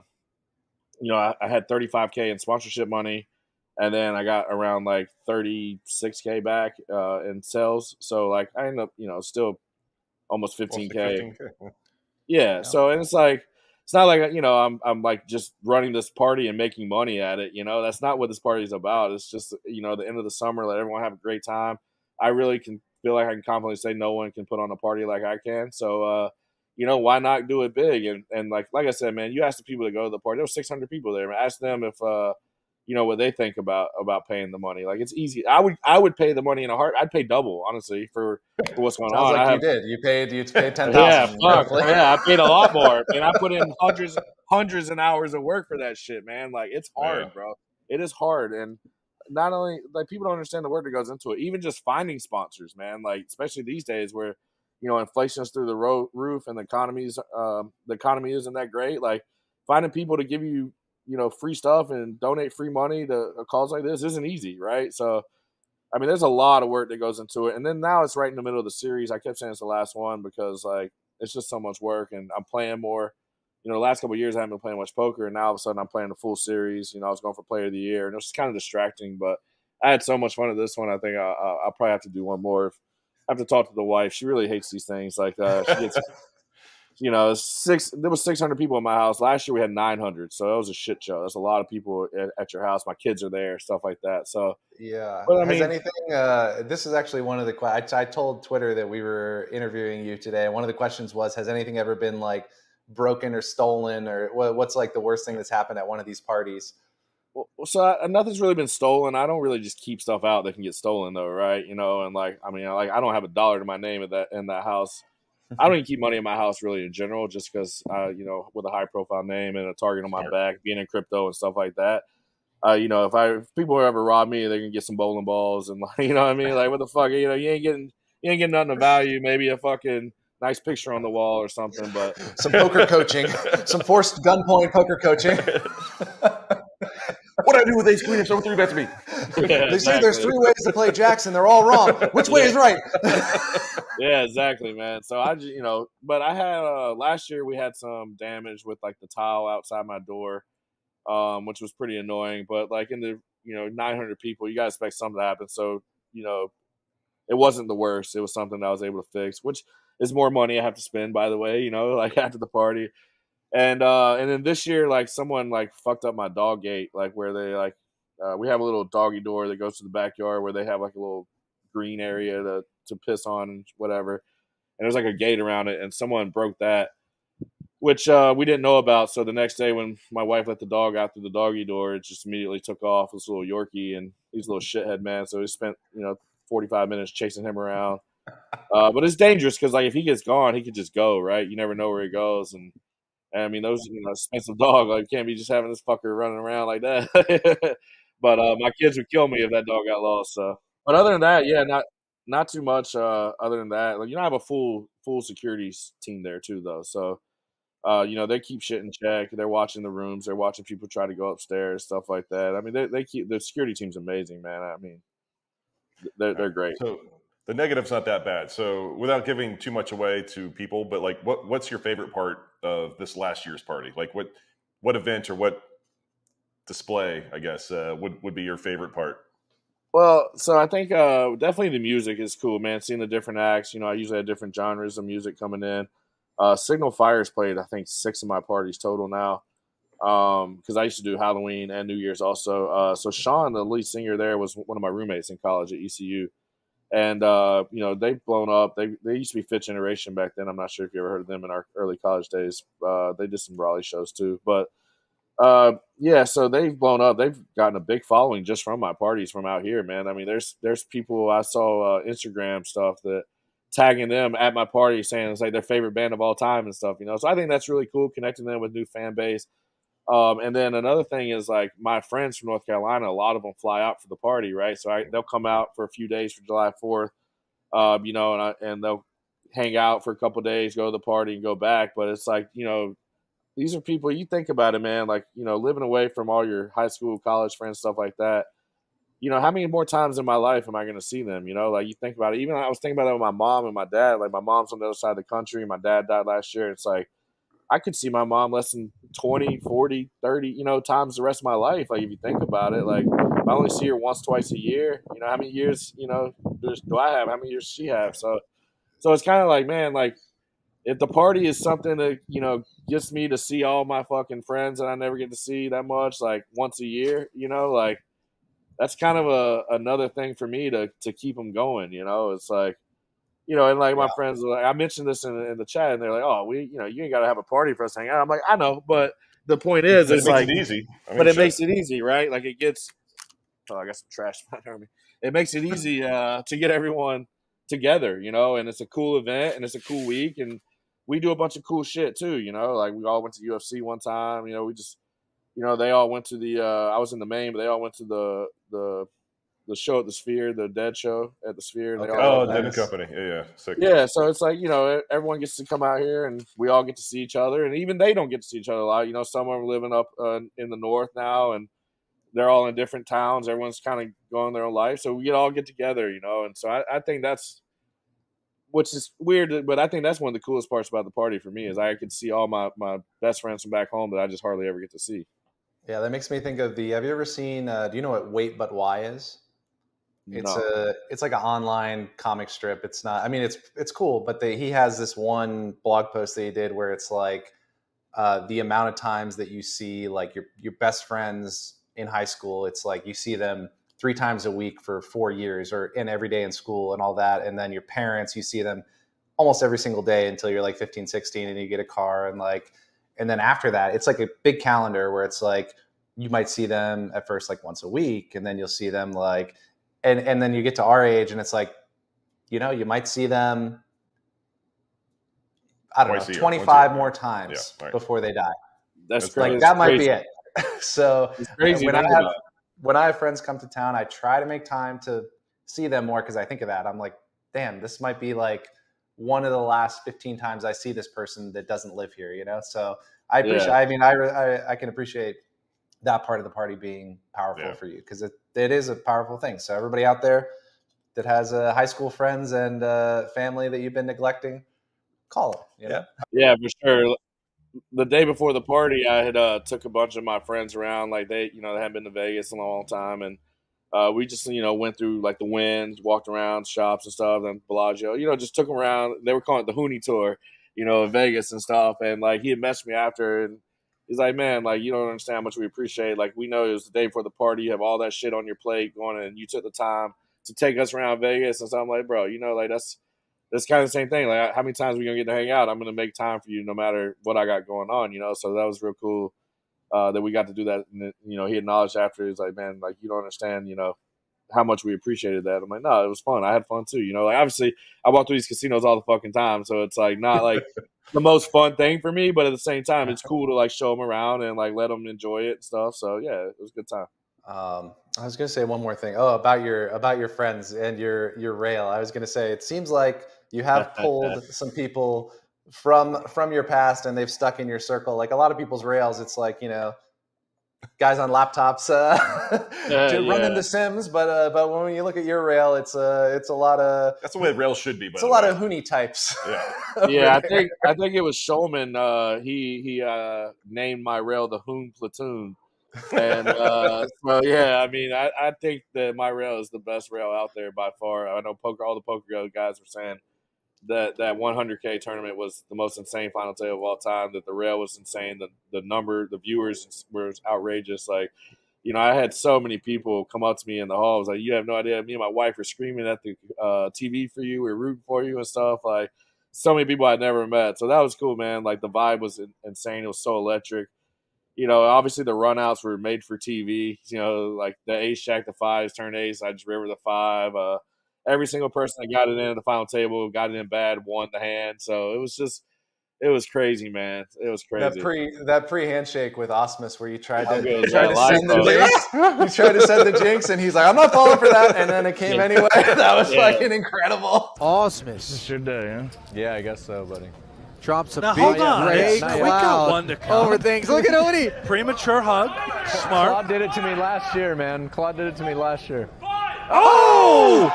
you know, I, I had 35K in sponsorship money. And then I got around like 36K back uh, in sales. So, like, I end up, you know, still almost 15K. 15K. <laughs> Yeah. So and it's like it's not like you know I'm I'm like just running this party and making money at it. You know that's not what this party is about. It's just you know the end of the summer, let everyone have a great time. I really can feel like I can confidently say no one can put on a party like I can. So uh, you know why not do it big and and like like I said, man, you ask the people that go to the party. There was 600 people there. Man. Ask them if uh you know what they think about about paying the money. Like it's easy. I would I would pay the money in a heart. I'd pay double honestly for, for what's going Sounds on. like I you have- did. You paid. You paid <laughs> ten yeah, fuck, yeah, I paid a lot more, <laughs> and I put in hundreds, hundreds and hours of work for that shit, man. Like it's hard, Yeah. bro. It is hard, and not only like people don't understand the work that goes into it. Even just finding sponsors, man. Like especially these days where you know inflation's through the ro- roof and the economy's um, the economy isn't that great. Like finding people to give you you know free stuff and donate free money to a cause like this isn't easy, right? So. I mean, there's a lot of work that goes into it, and then now it's right in the middle of the series. I kept saying it's the last one because like it's just so much work, and I'm playing more. You know, the last couple years I haven't been playing much poker, and now all of a sudden I'm playing the full series. You know, I was going for Player of the Year, and it was kind of distracting. But I had so much fun at this one. I think I, I, I'll probably have to do one more. If, I have to talk to the wife. She really hates these things. Like uh, she gets, <laughs> you know, six. There was 600 people in my house last year. We had 900, so it was a shit show. There's a lot of people at, at your house. My kids are there, stuff like that. So Yeah. But I Has mean- anything? Uh, this is actually one of the. I, I told Twitter that we were interviewing you today, and one of the questions was, "Has anything ever been like broken or stolen, or what, what's like the worst thing that's happened at one of these parties?" Well, so I, nothing's really been stolen. I don't really just keep stuff out that can get stolen, though, right? You know, and like, I mean, like, I don't have a dollar to my name at that in that house. I don't even keep money in my house really in general, just because, uh, you know, with a high profile name and a target on my back, being in crypto and stuff like that. Uh, you know, if I if people ever rob me, they can get some bowling balls and <laughs> like, you know what I mean? Like, what the fuck? You know, you ain't getting you ain't getting nothing of value. Maybe a fucking nice picture on the wall or something, but Some poker coaching, <laughs> some forced gunpoint poker coaching. <laughs> what do I do with ace queen if someone three bets me? <laughs> Yeah, they say there's three ways to play Jackson. They're all wrong. Which way is right? <laughs> yeah, exactly, man. So I, ju- you know, but I had uh, last year we had some damage with like the tile outside my door, um, which was pretty annoying. But like in the you know 900 people, you gotta expect something to happen. So you know, it wasn't the worst. It was something that I was able to fix, which is more money I have to spend, by the way. You know, <laughs> like after the party, and uh, and then this year, like someone like fucked up my dog gate, like where they like uh, we have a little doggy door that goes to the backyard where they have like a little green area to to piss on and whatever. And there's like a gate around it, and someone broke that, which uh, we didn't know about. So the next day, when my wife let the dog out through the doggy door, it just immediately took off. This little Yorkie, and he's a little shithead man. So we spent you know 45 minutes chasing him around. <laughs> Uh, but it's dangerous because like if he gets gone, he could just go right. You never know where he goes, and, and I mean those you know expensive <laughs> dog like can't be just having this fucker running around like that. <laughs> but uh, my kids would kill me if that dog got lost. So, but other than that, yeah, not not too much. Uh, other than that, like you know, I have a full full security team there too, though. So, uh, you know, they keep shit in check. They're watching the rooms. They're watching people try to go upstairs, stuff like that. I mean, they they keep the security team's amazing, man. I mean, they're they're great. So the negative's not that bad. So without giving too much away to people, but like, what what's your favorite part of this last year's party? Like, what what event or what display, I guess, uh, would would be your favorite part? Well, so I think uh, definitely the music is cool, man. Seeing the different acts, you know, I usually have different genres of music coming in. Uh, Signal Fire's played, I think, six of my parties total now. Because I used to do Halloween and New Year's also. Uh, so Sean, the lead singer there, was one of my roommates in college at ECU, and uh, you know they've blown up. They they used to be Fifth Generation back then. I'm not sure if you ever heard of them in our early college days. Uh, they did some Raleigh shows too, but uh, yeah, so they've blown up. They've gotten a big following just from my parties from out here, man. I mean, there's there's people I saw uh, Instagram stuff that tagging them at my party saying it's like their favorite band of all time and stuff, you know. So I think that's really cool, connecting them with new fan base. Um, and then another thing is like my friends from North Carolina, a lot of them fly out for the party, right? So I, they'll come out for a few days for July Fourth, um, you know, and I, and they'll hang out for a couple days, go to the party, and go back. But it's like you know, these are people you think about it, man. Like you know, living away from all your high school, college friends, stuff like that. You know, how many more times in my life am I going to see them? You know, like you think about it. Even I was thinking about it with my mom and my dad. Like my mom's on the other side of the country. My dad died last year. It's like I could see my mom less than 20, 40, 30, you know, times the rest of my life. Like if you think about it, like I only see her once, twice a year, you know, how many years, you know, do I have? How many years she have? So, so it's kind of like, man, like if the party is something that, you know, gets me to see all my fucking friends that I never get to see that much, like once a year, you know, like that's kind of a, another thing for me to, to keep them going. You know, it's like, you know, and like my friends, like I mentioned this in, in the chat, and they're like, "Oh, we, you know, you ain't got to have a party for us to hang out." I'm like, I know, but the point is, it it's makes like, it easy. I mean, but it shit. makes it easy, right? Like it gets. Oh, I got some trash <laughs> behind me. It makes it easy uh, to get everyone together, you know, and it's a cool event and it's a cool week, and we do a bunch of cool shit too, you know. Like we all went to UFC one time, you know. We just, you know, they all went to the. Uh, I was in the main, but they all went to the the the show at the Sphere, the Dead show at the Sphere. They Okay. all Oh, went Dead and Company. Yeah, yeah. Sick. Yeah, so it's like you know everyone gets to come out here and we all get to see each other, and even they don't get to see each other a lot. You know, some of them are living up uh, in the north now, and they're all in different towns. Everyone's kind of going their own life, so we get all get together. You know, and so I, I think that's which is weird, but I think that's one of the coolest parts about the party for me is I could see all my my best friends from back home that I just hardly ever get to see. Yeah, that makes me think of the. Have you ever seen? Uh, do you know what Wait But Why is? It's No. a it's like an online comic strip. It's not. I mean, it's it's cool, but they, he has this one blog post that he did where it's like uh, the amount of times that you see like your your best friends in high school. It's like you see them three times a week for four years, or in every day in school and all that. And then your parents, you see them almost every single day until you're like 15, 16, and you get a car and like. And then after that, it's like a big calendar where it's like you might see them at first like once a week, and then you'll see them like and and then you get to our age and it's like you know you might see them i don't Twice know 25 once a year. more times Yeah, right. before they die That's, That's crazy. like that might crazy. be it <laughs> so crazy. when i have about. when i have friends come to town i try to make time to see them more because i think of that i'm like damn this might be like one of the last 15 times i see this person that doesn't live here you know so i appreciate Yeah. i mean I, I i can appreciate that part of the party being powerful Yeah. for you because it, it is a powerful thing so everybody out there that has uh, high school friends and uh, family that you've been neglecting call them you know? Yeah, for sure. The day before the party, I had uh, took a bunch of my friends around. Like they, you know, they hadn't been to Vegas in a long time, and uh, we just, you know, went through like the winds, walked around shops and stuff, and Bellagio. You know, just took them around. They were calling it the Huni Tour, you know, in Vegas and stuff. And like he had messaged me after, and he's like, "Man, like you don't understand how much we appreciate. Like we know it was the day before the party. You have all that shit on your plate going, and you took the time to take us around Vegas." And so I'm like, "Bro, you know, like that's." that's kind of the same thing. Like, how many times are we gonna get to hang out? I'm gonna make time for you, no matter what I got going on. You know, so that was real cool uh, that we got to do that. And, you know, he acknowledged after he's like, "Man, like you don't understand, you know, how much we appreciated that." I'm like, "No, it was fun. I had fun too." You know, like obviously I walk through these casinos all the fucking time, so it's like not like <laughs> the most fun thing for me, but at the same time, it's <laughs> cool to like show them around and like let them enjoy it and stuff. So yeah, it was a good time. Um, I was going to say one more thing. Oh, about your about your friends and your your rail. I was going to say it seems like you have pulled <laughs> some people from from your past and they've stuck in your circle. Like a lot of people's rails, it's like you know, guys on laptops uh, <laughs> <laughs> Yeah, to run yeah. into Sims. But uh, but when you look at your rail, it's uh, it's a lot of That's the way rail should be. By it's the a lot way. of Huni types. Yeah. <laughs> yeah, I think I think it was Showman. Uh, he he uh, named my rail the Hoon Platoon, and uh, so yeah, I mean, I, I think that my rail is the best rail out there by far. I know poker, all the poker guys were saying that that 100k tournament was the most insane final table of all time. That the rail was insane. The the number, the viewers were outrageous. Like. You know, I had so many people come up to me in the hall. I was like, "You have no idea." Me and my wife were screaming at the uh, TV for you. We are rooting for you and stuff. Like, so many people I'd never met. So that was cool, man. Like the vibe was insane. It was so electric. You know, obviously the runouts were made for TV. You know, like the ace shack, the fives, turn ace, I just river the five. Uh, every single person that got it in at the final table got it in bad, won the hand. So it was just, it was crazy, man. It was crazy. That pre that pre handshake with Osmus where you tried to, good you tried that to send the jinx. you tried to send the jinx, and he's like, "I'm not falling for that," and then it came Yeah. anyway. <laughs> That was Yeah. fucking incredible. Osmus it's your day, huh? Yeah, I guess so, buddy. drops a Now big hold on. gray Not yet. We got cloud one to come. over things. Look at Oni. <laughs> Premature hug. Smart. Claude did it to me last year, man. Claude did it to me last year. Oh!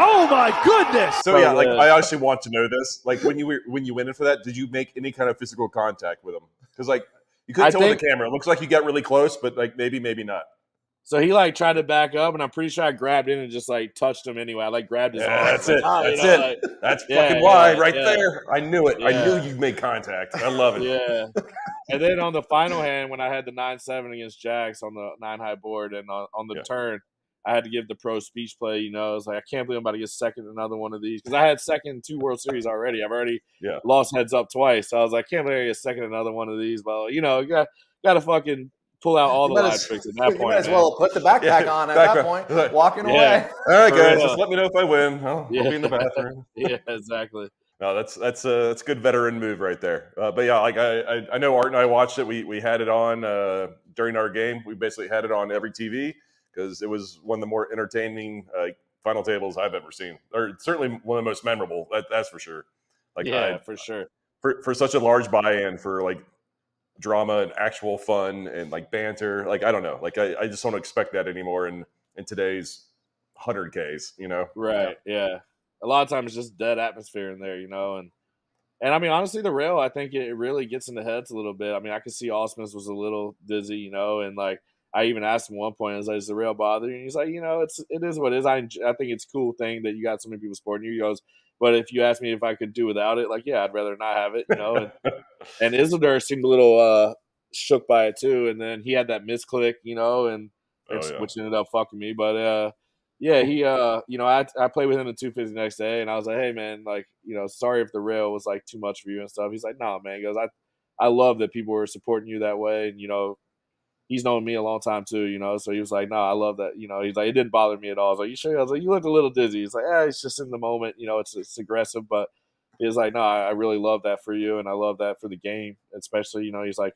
Oh my goodness! So yeah, like. I actually want to know this. Like when you were when you went in for that, did you make any kind of physical contact with him? Because like you couldn't I tell on think- the camera. It looks like you got really close, but like maybe maybe not. So he like tried to back up, and I'm pretty sure I grabbed in and just like touched him anyway. I like grabbed his Yeah, arm. that's it. You That's know, it. like- That's Yeah, fucking why yeah, right yeah. there. I knew it. I knew you made contact. I love it. Yeah. And then on the final hand, when I had the nine seven against Jax on the nine high board, and on, on the Yeah. turn, I had to give the pro speech play. You know, I was like, I can't believe I'm about to get second in another one of these because I had second in two World Series already. I've already Yeah. lost heads up twice. So I was like, I can't believe I get second in another one of these. But you know, you got got to fucking pull out all the You might live as- tricks at <laughs> that you point. might as man. well put the backpack Yeah, on at backpack. that point, Like- <laughs> walking Yeah. away. <laughs> All right, guys, just let me know if I win. I'll, I'll be in the bathroom. yeah, exactly. No, that's that's a that's a good veteran move right there. Uh, but yeah, like I, I I know Art and I watched it. We we had it on uh, during our game. We basically had it on every TV because it was one of the more entertaining uh, final tables I've ever seen, or certainly one of the most memorable. That, that's for sure. Like yeah, I, for sure. for for such a large buy-in for like drama and actual fun and like banter. Like I don't know. Like I, I just don't expect that anymore in in today's hundred Ks. You know. Right. Yeah. A lot of times just dead atmosphere in there, you know, and and I mean honestly the rail I think it really gets in the heads a little bit. I mean I could see Osmus was a little dizzy, you know, and like I even asked him one point, I was like, "Is the rail bother you?" And he's like, "You know, it's it is what it is. I I think it's a cool thing that you got so many people supporting you." He goes, "But if you ask me if I could do without it, like yeah, I'd rather not have it, you know." And, <laughs> and Isildur seemed a little uh shook by it too, and then he had that misclick, you know, and Oh, which, yeah. which ended up fucking me. But uh, yeah, he uh, you know, I I played with him in two fifty the next day, and I was like, hey man, like you know, sorry if the rail was like too much for you and stuff. He's like, nah, man, he goes, I I love that people were supporting you that way, and you know. He's known me a long time too, you know. So he was like, "No, I love that." You know, he's like, "It didn't bother me at all." I was like, "You sure?" I was like, "You looked a little dizzy." He's like, "Yeah, it's just in the moment, you know. It's it's aggressive, but he's like, no, I really love that for you, and I love that for the game, especially. You know, he's like,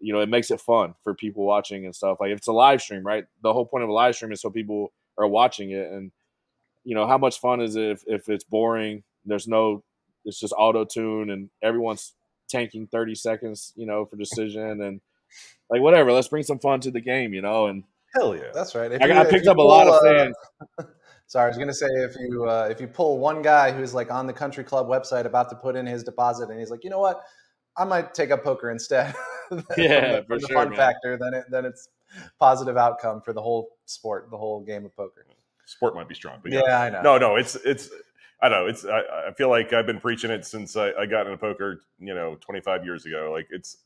you know, it makes it fun for people watching and stuff. Like if it's a live stream, right? The whole point of a live stream is so people are watching it, and you know, how much fun is it if, if it's boring? There's no, it's just auto tune, and everyone's tanking 30 seconds, you know, for decision and like whatever. Let's bring some fun to the game, you know. And Hell yeah. That's right. If I, you- I if picked you up a lot pull, of uh, fans. <laughs> Sorry, I was gonna say if you uh, if you pull one guy who's like on the country club website about to put in his deposit and he's like, you know what, I might take up poker instead. <laughs> Yeah, the, for the sure, fun man. factor, then it then it's positive outcome for the whole sport, the whole game of poker. Sport might be strong, but Yeah, yeah. I know. No, no, it's it's. I don't know. It's. I, I feel like I've been preaching it since I, I got into poker. You know, 25 years ago. Like it's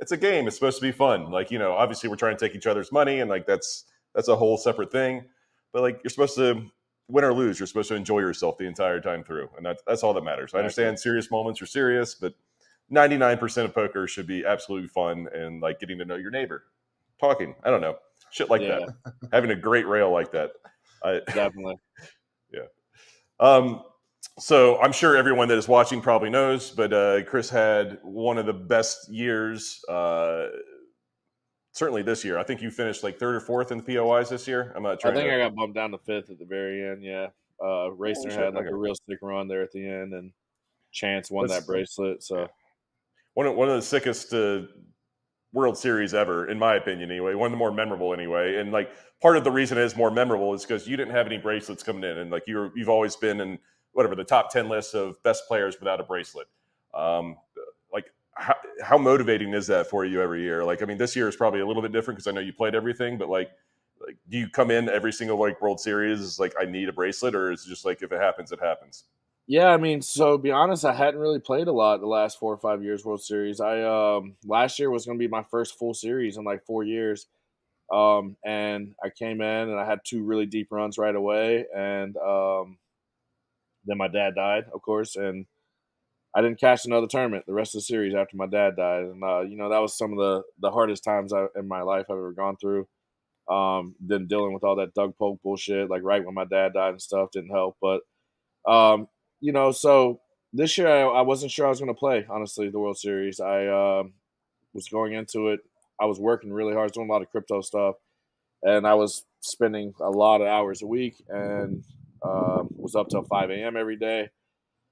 it's a game. It's supposed to be fun. Like you know, obviously we're trying to take each other's money, and like that's that's a whole separate thing. But like you're supposed to win or lose. You're supposed to enjoy yourself the entire time through, and that's that's all that matters. I understand serious moments are serious, but 99% of poker should be absolutely fun and like getting to know your neighbor, talking. I don't know, shit like Yeah. that. Having a great rail like that. I, Definitely. <laughs> Yeah. Um, so I'm sure everyone that is watching probably knows, but uh, Chris had one of the best years. Uh, certainly this year. I think you finished like third or fourth in the POYs this year. I'm not sure. I think to, I got bumped down to fifth at the very end. Yeah, uh, Racing shit, had like okay. a real stick run there at the end, and Chance won That's- that bracelet. So one of, one of the sickest uh, World Series ever, in my opinion, anyway. One of the more memorable, anyway. And like part of the reason it is more memorable is because you didn't have any bracelets coming in, and like you're you've always been in whatever the top ten lists of best players without a bracelet. Um, like how, how motivating is that for you every year? Like I mean, this year is probably a little bit different because I know you played everything, but like. Like, do you come in every single like World Series like I need a bracelet, or is it just like if it happens, it happens? yeah, I mean, so be honest, I hadn't really played a lot the last four or five years World Series. I um last year was going to be my first full series in like four years, um, and I came in and I had two really deep runs right away, and um, then my dad died, of course, and I didn't catch another tournament the rest of the series after my dad died, and uh, you know that was some of the the hardest times I, in my life I've ever gone through. Um, then dealing with all that Doug Polk bullshit, like right when my dad died and stuff, didn't help. But um, you know, so this year I, I wasn't sure I was going to play. Honestly, the World Series, I um, was going into it. I was working really hard, doing a lot of crypto stuff, and I was spending a lot of hours a week, and um, was up till five a.m. every day.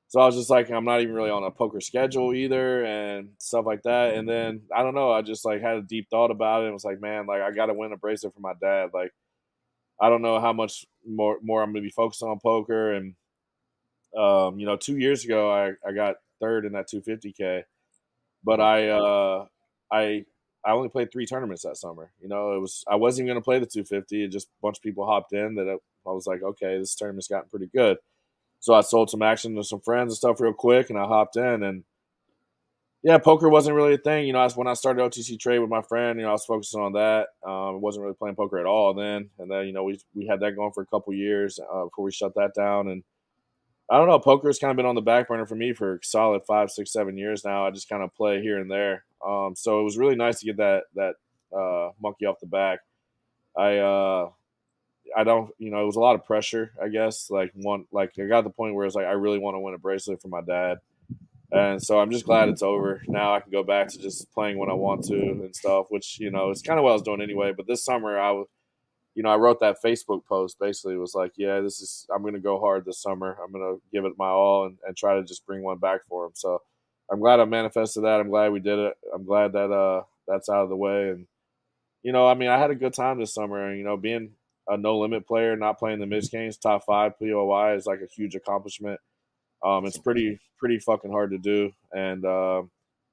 So I was just like, I'm not even really on a poker schedule either, and stuff like that. And then I don't know, I just like had a deep thought about it, and was like, man, like I got to win a bracelet for my dad. Like I don't know how much more more I'm gonna be focused on poker, and um, you know, two years ago I I got third in that 250k, but I uh I I only played three tournaments that summer. You know, it was I wasn't even gonna play the 250. It just a bunch of people hopped in that I, was like, okay, this tournament's gotten pretty good. So I sold some action to some friends and stuff real quick, and I hopped in. And yeah, poker wasn't really a thing. You know, when I started OTC trade with my friend, you know, I was focusing on that. Um, wasn't really playing poker at all then. And then, you know, we we had that going for a couple years uh, before we shut that down. And I don't know, poker's kind of been on the back burner for me for solid five, six, seven years now. I just kind of play here and there. Um, so it was really nice to get that that uh, monkey off the back. I uh, I don't, you know, it was a lot of pressure. I guess like one, like I got the point where it's like I really want to win a bracelet for my dad, and so I'm just glad it's over. Now I can go back to just playing when I want to and stuff, which you know it's kind of what I was doing anyway. But this summer I was you know, I wrote that Facebook post basically it was like, yeah, this is I'm gonna go hard this summer. I'm gonna give it my all and, and try to just bring one back for him. So I'm glad I manifested that. I'm glad we did it. I'm glad that uh that's out of the way. And you know, I mean, I had a good time this summer. You know, being a no limit player, not playing the mid games, top five POY is like a huge accomplishment. Um, it's pretty pretty fucking hard to do. And uh,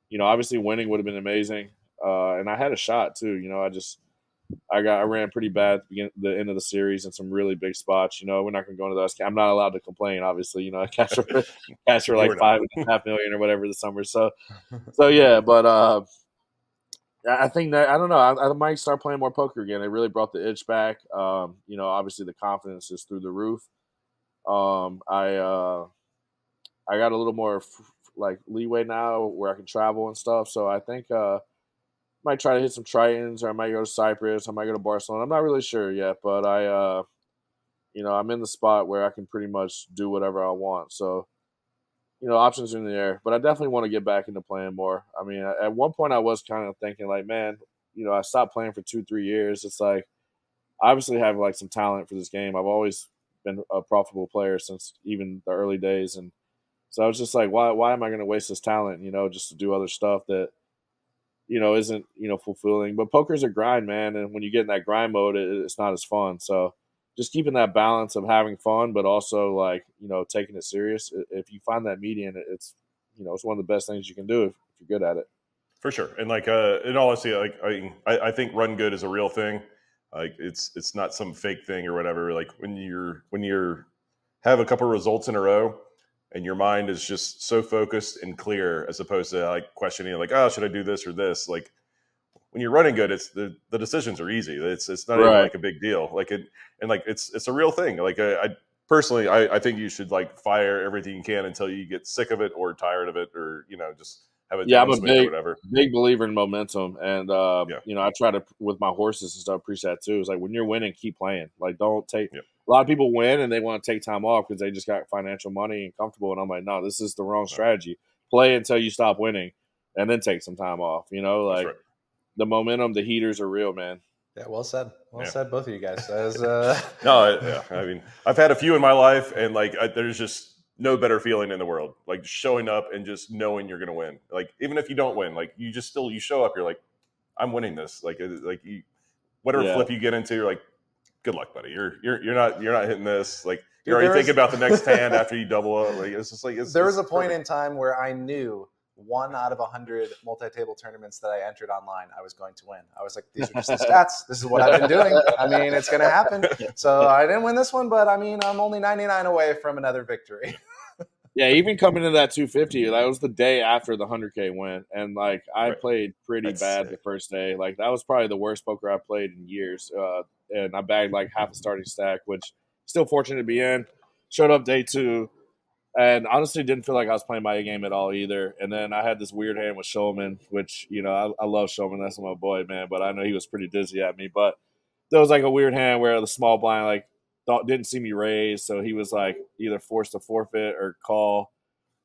you know, obviously winning would have been amazing. Uh, and I had a shot too. You know, I just I got I ran pretty bad at the, the end of the series in some really big spots. You know, we're not going to go into those. I'm not allowed to complain, obviously. You know, I catch for <laughs> catch for like five and a half million or whatever this summer. So, <laughs> so yeah, but uh, I think that I don't know. I, I, might start playing more poker again. It really brought the itch back. Um, you know, obviously the confidence is through the roof. Um, I uh, I got a little more like leeway now where I can travel and stuff. So I think. Uh, might try to hit some Tritons, or I might go to Cyprus. I might go to Barcelona. I'm not really sure yet, but I, uh, you know, I'm in the spot where I can pretty much do whatever I want. So, you know, options are in the air. But I definitely want to get back into playing more. I mean, at one point I was kind of thinking like, man, you know, I stopped playing for two, three years. It's like, I obviously have like some talent for this game. I've always been a profitable player since even the early days, and so I was just like, why, why am I going to waste this talent? You know, just to do other stuff that you know, isn't, you know, fulfilling. But poker's a grind, man. And when you get in that grind mode, it, it's not as fun. So just keeping that balance of having fun, but also like, you know, taking it serious. If you find that median, it's, you know, it's one of the best things you can do if, if you're good at it. For sure. And like, uh, in all honesty, like, I, I think run good is a real thing. Like it's, it's not some fake thing or whatever. Like when you're, when you're, have a couple results in a row, and your mind is just so focused and clear as opposed to like questioning like oh should i do this or this like when you're running good it's the, the decisions are easy it's it's not right. even like a big deal like it and like it's it's a real thing like i, I personally I, I think you should like fire everything you can until you get sick of it or tired of it or you know just have a yeah i'm a big big believer in momentum and uh, yeah. you know i try to with my horses and stuff preach that too it's like when you're winning keep playing like don't take yeah a lot of people win and they want to take time off because they just got financial money and comfortable. And I'm like, no, this is the wrong strategy. Play until you stop winning and then take some time off. You know, like right. The momentum, the heaters are real, man. Yeah, well said. Well yeah. said, both of you guys. <laughs> As, uh... <laughs> no, yeah. I mean, I've had a few in my life, and like, I, there's just no better feeling in the world. Like showing up and just knowing you're going to win. Like, even if you don't win, like you just still you show up. You're like, I'm winning this. Like, like you, whatever yeah. flip you get into, you're like, good luck, buddy. You're you're you're not you're not hitting this. Like you're already thinking about the next <laughs> hand after you double up. Like it's just like it's, there was a point perfect. in time where I knew one out of a hundred multi-table tournaments that I entered online, I was going to win. I was like, these are just the <laughs> stats. This is what I've been doing. I mean, it's going to happen. <laughs> So I didn't win this one, but I mean, I'm only 99 away from another victory. <laughs> yeah, even coming to that 250, that was the day after the 100K win. And like, I right. played pretty That's bad sick. the first day. Like, that was probably the worst poker I played in years. Uh, and I bagged like half a starting stack, which still fortunate to be in. Showed up day two, and honestly didn't feel like I was playing my game at all either. And then I had this weird hand with Showman, which you know I, I love Showman. That's my boy, man. But I know he was pretty dizzy at me. But there was like a weird hand where the small blind like thought didn't see me raise, so he was like either forced to forfeit or call.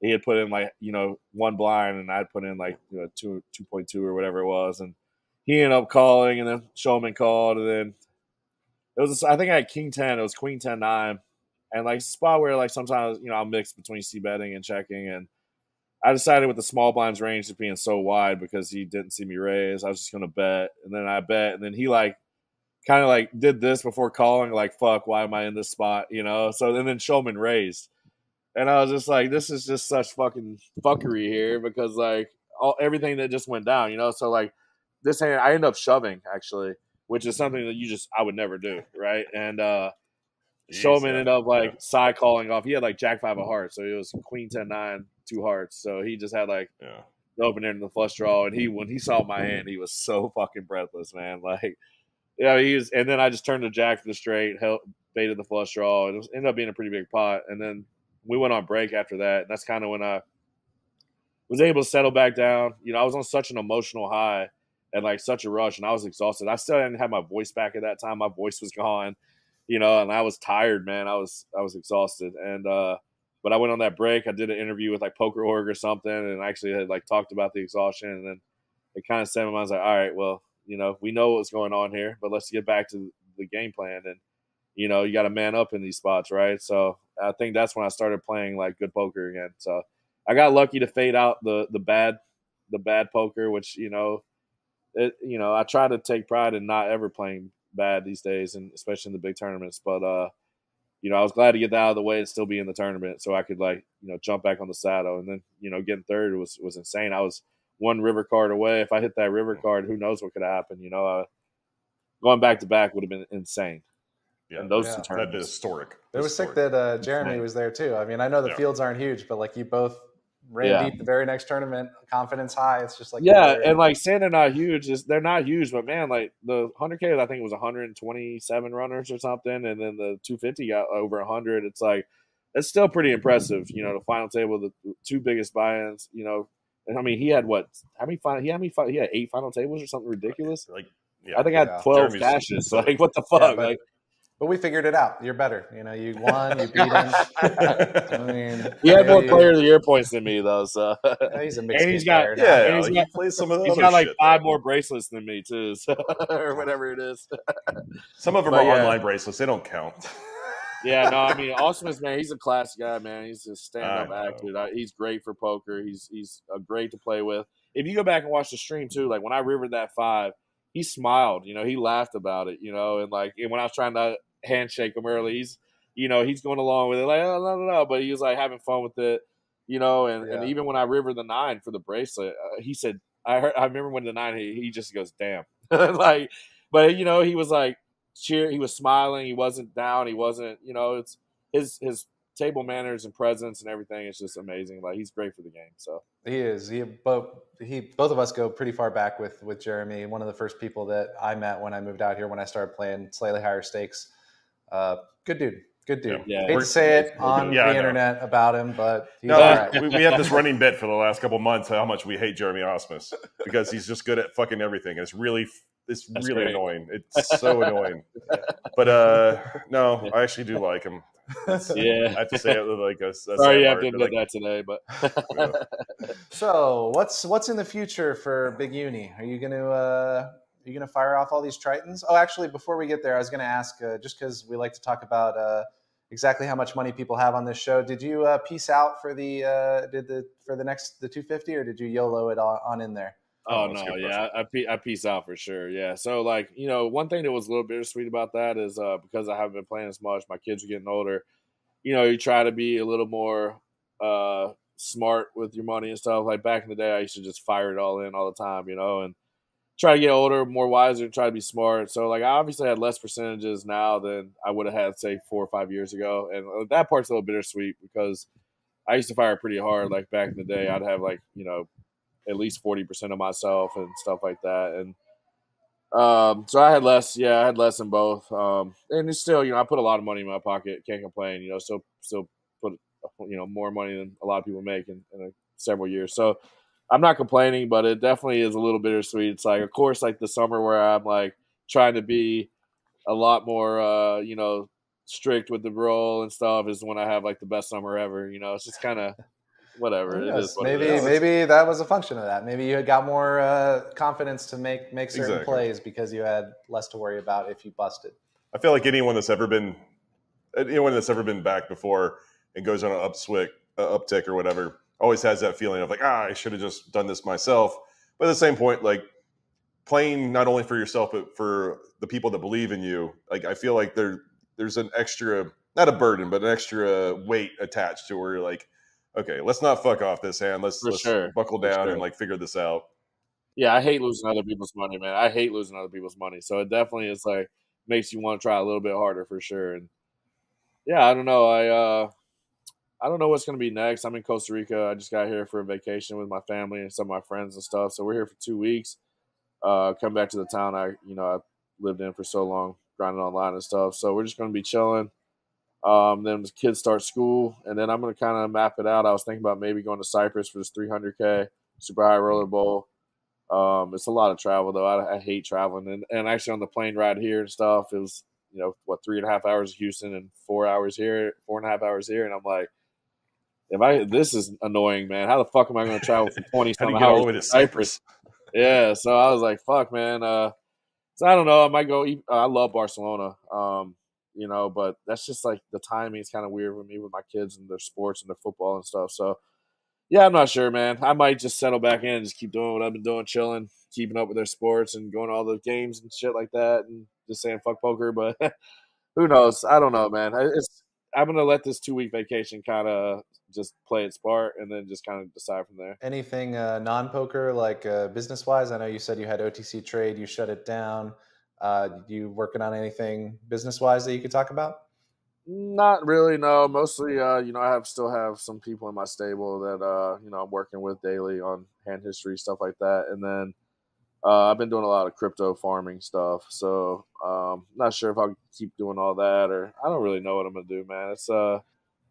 He had put in like you know one blind, and I'd put in like you know two two point two or whatever it was, and he ended up calling, and then Showman called, and then it was I think I had king ten. It was queen ten nine, and like spot where like sometimes you know I'll mix between c betting and checking, and I decided with the small blinds range just being so wide because he didn't see me raise, I was just gonna bet, and then I bet, and then he like kind of like did this before calling, like fuck, why am I in this spot, you know? So and then Shulman raised, and I was just like, this is just such fucking fuckery here because like all everything that just went down, you know. So like this hand, I end up shoving actually which is something that you just I would never do, right? And uh Shulman ended up like side calling off. He had like Jack five of mm. hearts, so it was Queen ten nine, two hearts. So he just had like yeah. the open end the flush draw, and he when he saw my mm. hand, he was so fucking breathless, man. <laughs> Like, yeah, he was. And then I just turned to Jack for the straight, held, baited the flush draw, and it was, ended up being a pretty big pot. And then we went on break after that, and that's kind of when I was able to settle back down. You know, I was on such an emotional high and like such a rush, and I was exhausted. I still didn't have my voice back at that time. My voice was gone, you know, and I was tired, man. I was I was exhausted, and uh, but I went on that break. I did an interview with like Poker Org or something, and actually had like talked about the exhaustion, and then it kind of set my mind. I was like, all right, well, you know, we know what's going on here, but let's get back to the game plan, and you know, you got to man up in these spots, right? So I think that's when I started playing like good poker again. So I got lucky to fade out the the bad the bad poker, which you know, it you know, I try to take pride in not ever playing bad these days, and especially in the big tournaments. But uh, you know, I was glad to get that out of the way and still be in the tournament, so I could like you know jump back on the saddle, and then you know getting third was was insane. I was one river card away. If I hit that river card, who knows what could happen? You know, uh, going back to back would have been insane. Yeah, And those Yeah. two that'd be tournaments. historic. It was sick that uh, Jeremy was there too. I mean, I know the Yeah. fields aren't huge, but like you both ran Yeah. deep the very next tournament, confidence high. It's just like yeah, very- and like saying they're not huge is they're not huge, but man, like the 100k, I think it was 127 runners or something, and then the 250 got over 100. It's like it's still pretty impressive, you know. The final table, the the two biggest buy-ins, you know. And I mean, he had what? How many final? He had me. many? He had eight final tables or something ridiculous. Like, yeah, I think I had Yeah. 12 Jeremy's- cashes. <laughs> Like, what the fuck? Yeah, but, like, but we figured it out. You're better. You know, you won. You beat him. <laughs> I mean, he had more player of the year points than me, though. So Yeah, he's a mixed And he's game got- player yeah, And he's like, got- he plays some of the he's other got like shit, five though. more bracelets than me too, so, <laughs> or whatever it is. Some of them But are yeah. online bracelets. They don't count. <laughs> Yeah, no, I mean, Awesomeness, man, he's a class guy, man. He's a I stand-up know. actor. He's great for poker. He's he's uh, great to play with. If you go back and watch the stream too, like when I rivered that five, he smiled. You know, he laughed about it. You know, and like and when I was trying to handshake him early, he's you know he's going along with it, like oh, no, no, no, but he was like having fun with it. You know, and, and even when I river the nine for the bracelet, uh, he said, I heard, I remember when the nine, he, he just goes, damn, <laughs> like, but you know, he was like cheer, he was smiling, he wasn't down, he wasn't, you know, it's his his table manners and presence and everything is just amazing. Like he's great for the game. So He is. He both he both of us go pretty far back with with Jeremy. One of the first people that I met when I moved out here when I started playing slightly higher stakes. Uh, good dude. Good dude. Yeah. Hate to say it <laughs> on Yeah, the internet about him, but he's No, all right. we, we have this <laughs> running bit for the last couple months how much we hate Jeremy Ausmus because he's just good at fucking everything. It's really, it's That's really great. annoying. <laughs> It's so annoying. But uh, no, I actually do like him. yeah. I have to say it with like a, a Sorry sad you have heart, to admit like, that today, but So what's what's in the future for Big Huni? Are you gonna uh, are you gonna fire off all these Tritons? Oh, actually, before we get there, I was gonna ask uh, just because we like to talk about uh, exactly how much money people have on this show. Did you uh, piece out for the uh, did the for the next the 250 or did you YOLO it on, on in there? Oh, Oh, that's a no, yeah, I, I pe- piece out for sure. Yeah, so like you know, one thing that was a little bittersweet about that is uh, because I haven't been playing as much, my kids are getting older. You know, you try to be a little more uh, smart with your money and stuff. Like back in the day, I used to just fire it all in all the time, you know, and try to get older, more wiser, try to be smart. So like I obviously had less percentages now than I would have had say four or five years ago, and uh, that part's a little bittersweet because I used to fire pretty hard. Like back in the day, I'd have like you know at least 40% of myself and stuff like that. And um, so I had less, yeah, I had less in both. Um, and it's still, you know, I put a lot of money in my pocket. Can't complain, you know, still, still put, you know, more money than a lot of people make in, in a, several years. So I'm not complaining, but it definitely is a little bittersweet. It's like, of course, like the summer where I'm like trying to be a lot more, uh, you know, strict with the roll and stuff is when I have like the best summer ever. You know, it's just kind of whatever. Who It knows? is what maybe is. maybe that was a function of that. Maybe you had got more uh, confidence to make make certain Exactly. plays because you had less to worry about if you busted. I feel like anyone that's ever been, anyone that's ever been back before and goes on an upswick, uh, uptick or whatever, always has that feeling of like, ah, I should have just done this myself. But at the same point, like playing not only for yourself but for the people that believe in you. Like I feel like there there's an extra, not a burden, but an extra weight attached to where you're like, okay, let's not fuck off this hand. Let's let's sure. buckle down sure. and like figure this out. Yeah, I hate losing other people's money, man. I hate losing other people's money. So it definitely is like makes you want to try a little bit harder for sure. And yeah, I don't know. I uh I don't know what's gonna be next. I'm in Costa Rica. I just got here for a vacation with my family and some of my friends and stuff. So we're here for two weeks. Uh come back to the town I you know I lived in for so long, grinding online and stuff. So we're just gonna be chilling. Um, then the kids start school, and then I'm gonna kind of map it out. I was thinking about maybe going to Cyprus for this 300k super high roller bowl. Um, it's a lot of travel though. I, I hate traveling, and, and actually on the plane ride here and stuff, it was you know what three and a half hours of Houston and four hours here, four and a half hours here, and I'm like, if I this is annoying, man. How the fuck am I going to travel for <laughs> twenty How do some you get all hours to Cyprus? Cyprus? Yeah, so I was like, fuck, man. Uh, so I don't know. I might go. I love Barcelona. Um, you know, but that's just like the timing is kind of weird with me with my kids and their sports and their football and stuff. So yeah, I'm not sure, man. I might just settle back in and just keep doing what I've been doing, chilling, keeping up with their sports and going to all the games and shit like that, and just saying fuck poker. But <laughs> who knows? I don't know, man. It's I'm gonna let this two week vacation kind of just play its part and then just kind of decide from there. Anything uh, non-poker, like uh, business-wise? I know you said you had OTC trade, you shut it down. Uh, you working on anything business-wise that you could talk about? Not really, no. Mostly, uh, you know, I have still have some people in my stable that uh, you know I'm working with daily on hand history stuff like that, and then uh, I've been doing a lot of crypto farming stuff. So, um, not sure if I'll keep doing all that, or I don't really know what I'm gonna do, man. It's uh,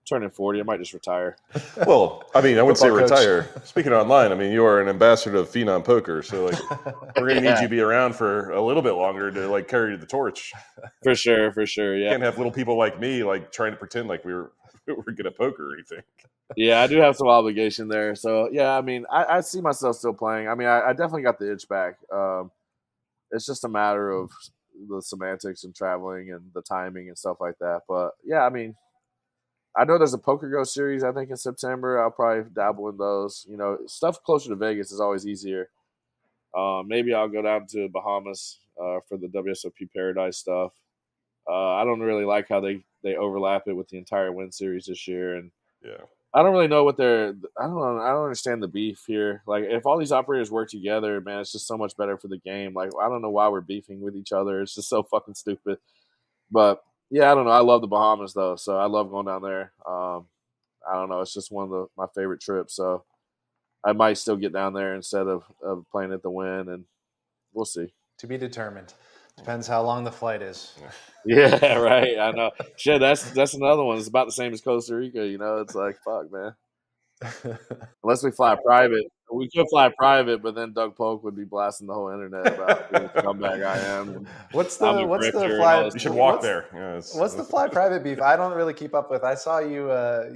turning forty. I might just retire. <laughs> Well, I mean, I wouldn't say Football coach. retire. Speaking online, I mean, you are an ambassador of Phenom Poker, so like <laughs> we're gonna need you to be around for a little bit longer to like carry the torch. For sure, for sure. You Yeah, can't have little people like me like trying to pretend like we were we <laughs> were good at poker or anything. yeah, I do have some obligation there. So yeah, I mean, I, I see myself still playing. I mean, I, I definitely got the itch back. Um, it's just a matter of the semantics and traveling and the timing and stuff like that. But yeah, I mean, I know there's a PokerGO series. I think in September, I'll probably dabble in those. You know, stuff closer to Vegas is always easier. Uh, maybe I'll go down to Bahamas uh, for the WSOP Paradise stuff. Uh, I don't really like how they they overlap it with the entire Wynn Series this year, and Yeah. I don't really know what they're. I don't know. I don't understand the beef here. Like, if all these operators work together, man, it's just so much better for the game. Like, I don't know why we're beefing with each other. It's just so fucking stupid. But yeah, I don't know. I love the Bahamas though, so I love going down there. Um, I don't know. It's just one of the, my favorite trips. So I might still get down there instead of, of playing at the Wynn, and we'll see. To be determined. Depends how long the flight is. <laughs> Yeah, right. I know. Shit, that's that's another one. It's about the same as Costa Rica. You know, it's like fuck, man. <laughs> Unless we fly private, we could fly private, but then Doug Polk would be blasting the whole internet about the scumbag I am. and <laughs> what's I'm the a what's the grifter fly? this You should walk there. Yeah, it's- What's the fly <laughs> private beef? I don't really keep up with. I saw you, uh,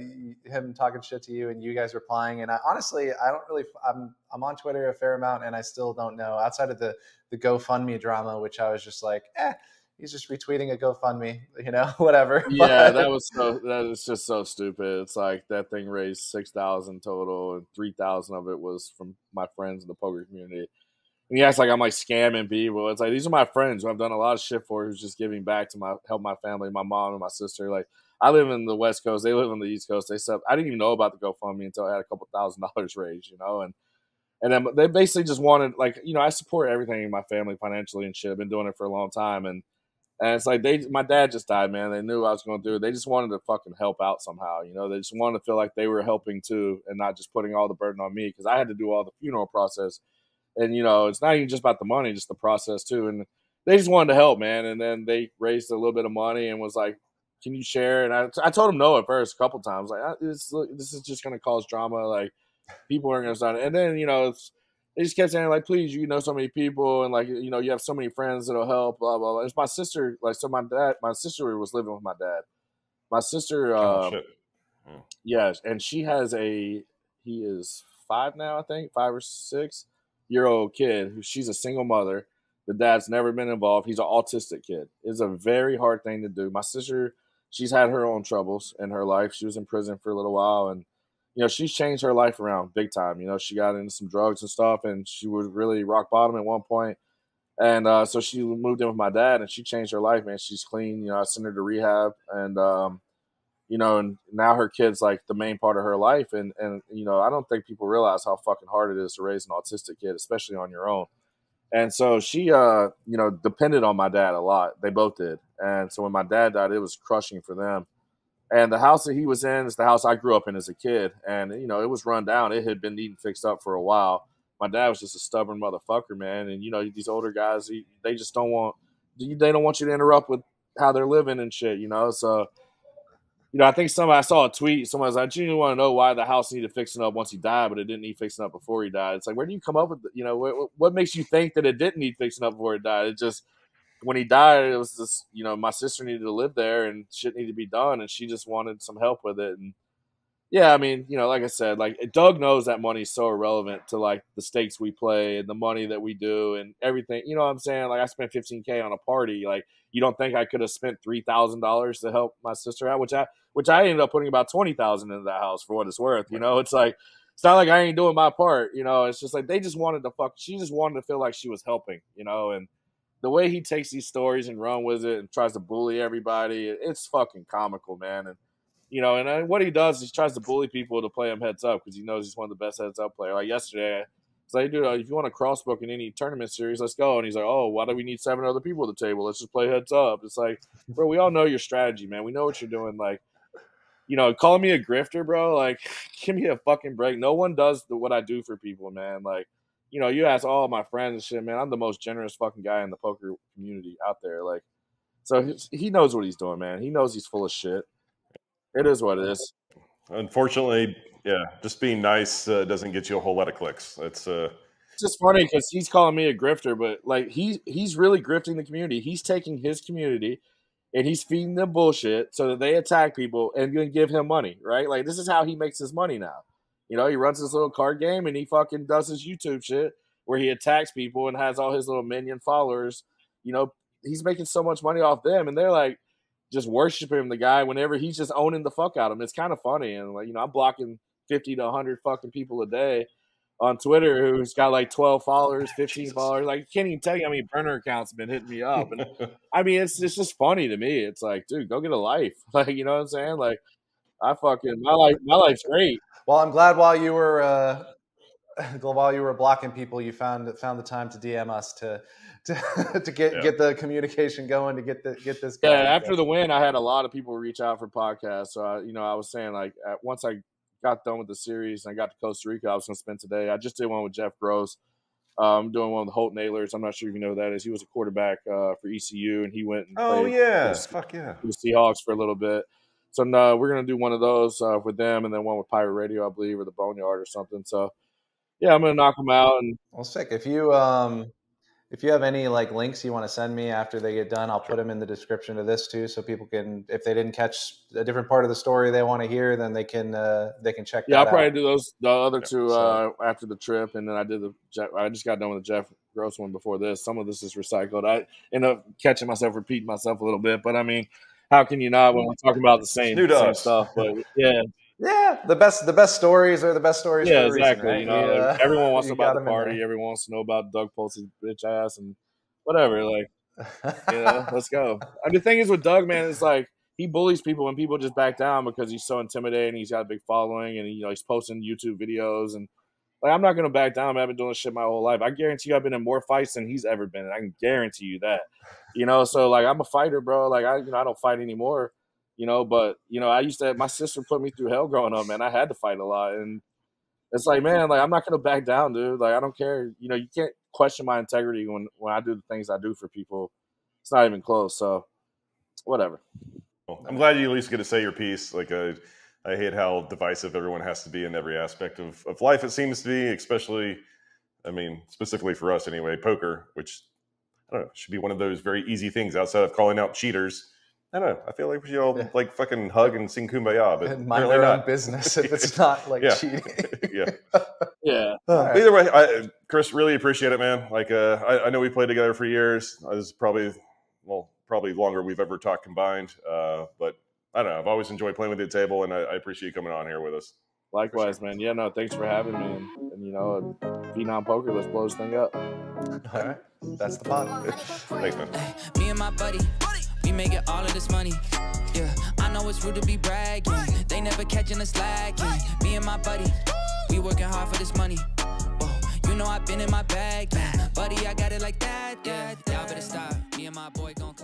him talking shit to you, and you guys replying. And I honestly, I don't really. I'm I'm on Twitter a fair amount, and I still don't know outside of the the GoFundMe drama, which I was just like, eh, he's just retweeting a GoFundMe, you know, <laughs> whatever. Yeah, that was so. That is just so stupid. It's like that thing raised six thousand total, and three thousand of it was from my friends in the poker community. And he acts like I'm like scamming people. It's like these are my friends who I've done a lot of shit for, who's just giving back to my help my family, my mom and my sister. Like I live in the West Coast, they live on the East Coast. They said I didn't even know about the GoFundMe until I had a couple thousand <laughs> dollars raised, you know, and and then they basically just wanted like you know I support everything in my family financially and shit. I've been doing it for a long time, and and it's like they, my dad just died, man. They knew I was going to do. They just wanted to fucking help out somehow, you know. They just wanted to feel like they were helping too, and not just putting all the burden on me because I had to do all the funeral process. And you know, it's not even just about the money, just the process too. And they just wanted to help, man. And then they raised a little bit of money and was like, "Can you share?" And I, I told them no at first, a couple times, like, "Ah, "This, this is just going to cause drama. Like, people aren't going to start." And then you know, it's, they just kept saying like, "Please, you know so many people, and like, you know, you have so many friends that'll help." Blah blah. blah. It's my sister. Like, so my dad, my sister was living with my dad. My sister, Oh, um, shit. Yes, and she has a he is five now, I think, five or six year old kid who she's a single mother. The dad's never been involved. He's an autistic kid. It's a very hard thing to do. My sister, she's had her own troubles in her life. She was in prison for a little while and you know, she's changed her life around big time. You know, she got into some drugs and stuff and she was really rock bottom at one point. And uh, so she moved in with my dad and she changed her life, man. She's clean. You know, I sent her to rehab and um, you know, and now her kid's like the main part of her life. And, and, you know, I don't think people realize how fucking hard it is to raise an autistic kid, especially on your own. And so she, uh, you know, depended on my dad a lot. They both did. And so when my dad died, it was crushing for them. And the house that he was in is the house I grew up in as a kid. And, you know, it was run down. It had been needing fixed up for a while. My dad was just a stubborn motherfucker, man. And, you know, these older guys, they just don't want, they don't want you to interrupt with how they're living and shit, you know? So, you know, I think somebody I saw a tweet. Someone was like, "I genuinely want to know why the house needed fixing up once he died, but it didn't need fixing up before he died." It's like, where do you come up with, the- you know, what, what makes you think that it didn't need fixing up before he died? It just when he died, it was just, you know, my sister needed to live there and shit needed to be done, and she just wanted some help with it. And yeah, I mean, you know, like I said, like Doug knows that money's so irrelevant to like the stakes we play and the money that we do and everything. You know what I'm saying? Like I spent 15k on a party. Like you don't think I could have spent three thousand dollars to help my sister out, which I which I ended up putting about twenty thousand into that house for what it's worth. You know, it's like it's not like I ain't doing my part. You know, it's just like they just wanted to fuck. She just wanted to feel like she was helping. You know, and the way he takes these stories and run with it and tries to bully everybody, it's fucking comical, man. And you know, and uh, what he does is he tries to bully people to play him heads up because he knows he's one of the best heads up players. Like yesterday, it's like, dude, uh, if you want to crossbook in any tournament series, let's go. And he's like, oh, why do we need seven other people at the table? Let's just play heads up. It's like, bro, we all know your strategy, man. We know what you're doing. Like, you know, calling me a grifter, bro. Like, <laughs> give me a fucking break. No one does the, what I do for people, man. Like, you know, you ask all my friends and shit, man. I'm the most generous fucking guy in the poker community out there. Like, so he, he knows what he's doing, man. He knows he's full of shit. It is what it is. Unfortunately, yeah, just being nice uh, doesn't get you a whole lot of clicks. It's uh, It's just funny because he's calling me a grifter, but like he he's really grifting the community. He's taking his community and he's feeding them bullshit so that they attack people and then give him money, right? Like this is how he makes his money now. You know, he runs this little card game and he fucking does his YouTube shit where he attacks people and has all his little minion followers. You know, he's making so much money off them, and they're like just worshiping the guy whenever he's just owning the fuck out of him. It's kind of funny, and like you know, I'm blocking fifty to hundred fucking people a day on Twitter who's got like 12 followers, <laughs> 15 followers. Like, can't even tell you how many burner accounts have been hitting me up. And <laughs> I mean, it's it's just funny to me. It's like, dude, go get a life. <laughs> Like, you know what I'm saying? Like, I fucking my life, my life's great. Well, I'm glad while you were uh, <laughs> while you were blocking people, you found found the time to DM us to to, <laughs> to get Yeah. get the communication going to get the get this. Yeah, going. after the win, I had a lot of people reach out for podcasts. So, I, you know, I was saying like at, once I got done with the series and I got to Costa Rica, I was going to spend today. I just did one with Jeff Gross. Uh, I'm doing one with the Holt Nailers. I'm not sure if you know who that is. He was a quarterback uh, for ECU, and he went and oh yeah, the- fuck yeah. the Seahawks for a little bit. So no, we're gonna do one of those uh, with them, and then one with Pirate Radio, I believe, or the Boneyard or something. So yeah, I'm gonna knock them out, and Well, sick. If you um, if you have any like links you want to send me after they get done, I'll put them in the description of this too, so people can, if they didn't catch a different part of the story they want to hear, then they can uh, they can check. yeah, I'll that probably out. do those the other two so- uh, after the trip, and then I did the Jeff, I just got done with the Jeff Gross one before this. Some of this is recycled. I end up catching myself repeating myself a little bit, but I mean, how can you not when we're talking about the same, same stuff? But <laughs> yeah, Yeah, the best the best stories are the best stories. yeah, for a reason, exactly. right? You know, like, uh, everyone wants to know about the 'em in there. party. Everyone wants to know about Doug Polk's bitch ass and whatever. Like. <laughs> you know, let's go. And the thing is with Doug, man, is like he bullies people and people just back down because he's so intimidating. He's got a big following and you know he's posting YouTube videos and like I'm not gonna back down. I've been doing shit my whole life. I guarantee you, I've been in more fights than he's ever been. I can guarantee you that. You know, so like I'm a fighter, bro. Like I, you know, I don't fight anymore. You know, but you know, I used to. My sister put me through hell growing up, man. I had to fight a lot, and it's like, man, like I'm not gonna back down, dude. Like I don't care. You know, you can't question my integrity when when I do the things I do for people. It's not even close. So, whatever. I'm glad you at least get to say your piece. Like, uh, I hate how divisive everyone has to be in every aspect of, of life. It seems to be, especially, I mean, specifically for us anyway, poker, which I don't know, should be one of those very easy things outside of calling out cheaters. I don't know. I feel like we should all Yeah. like fucking hug and sing kumbaya, but and mind apparently their own not. business if it's <laughs> not like Yeah. cheating. <laughs> yeah. Yeah. <laughs> All right. Either way, I, Chris, really appreciate it, man. Like, uh, I, I know we played together for years. This is probably, well, probably longer we've ever talked combined. Uh, but I don't know. I've always enjoyed playing with you at the table, and I, I appreciate you coming on here with us. Likewise, man. Yeah, no, thanks for having me. And, and you know, Phenom Poker, let's blow this thing up. All right, that's the pot. Thanks, man. Me and my buddy, we make it all of this money. Yeah, I know it's rude to be bragging. They never catching us slacking. Me and my buddy, we working hard for this money. Whoa, you know I've been in my bag. Yeah. Buddy, I got it like that. Yeah, y'all better stop. Me and my boy gon'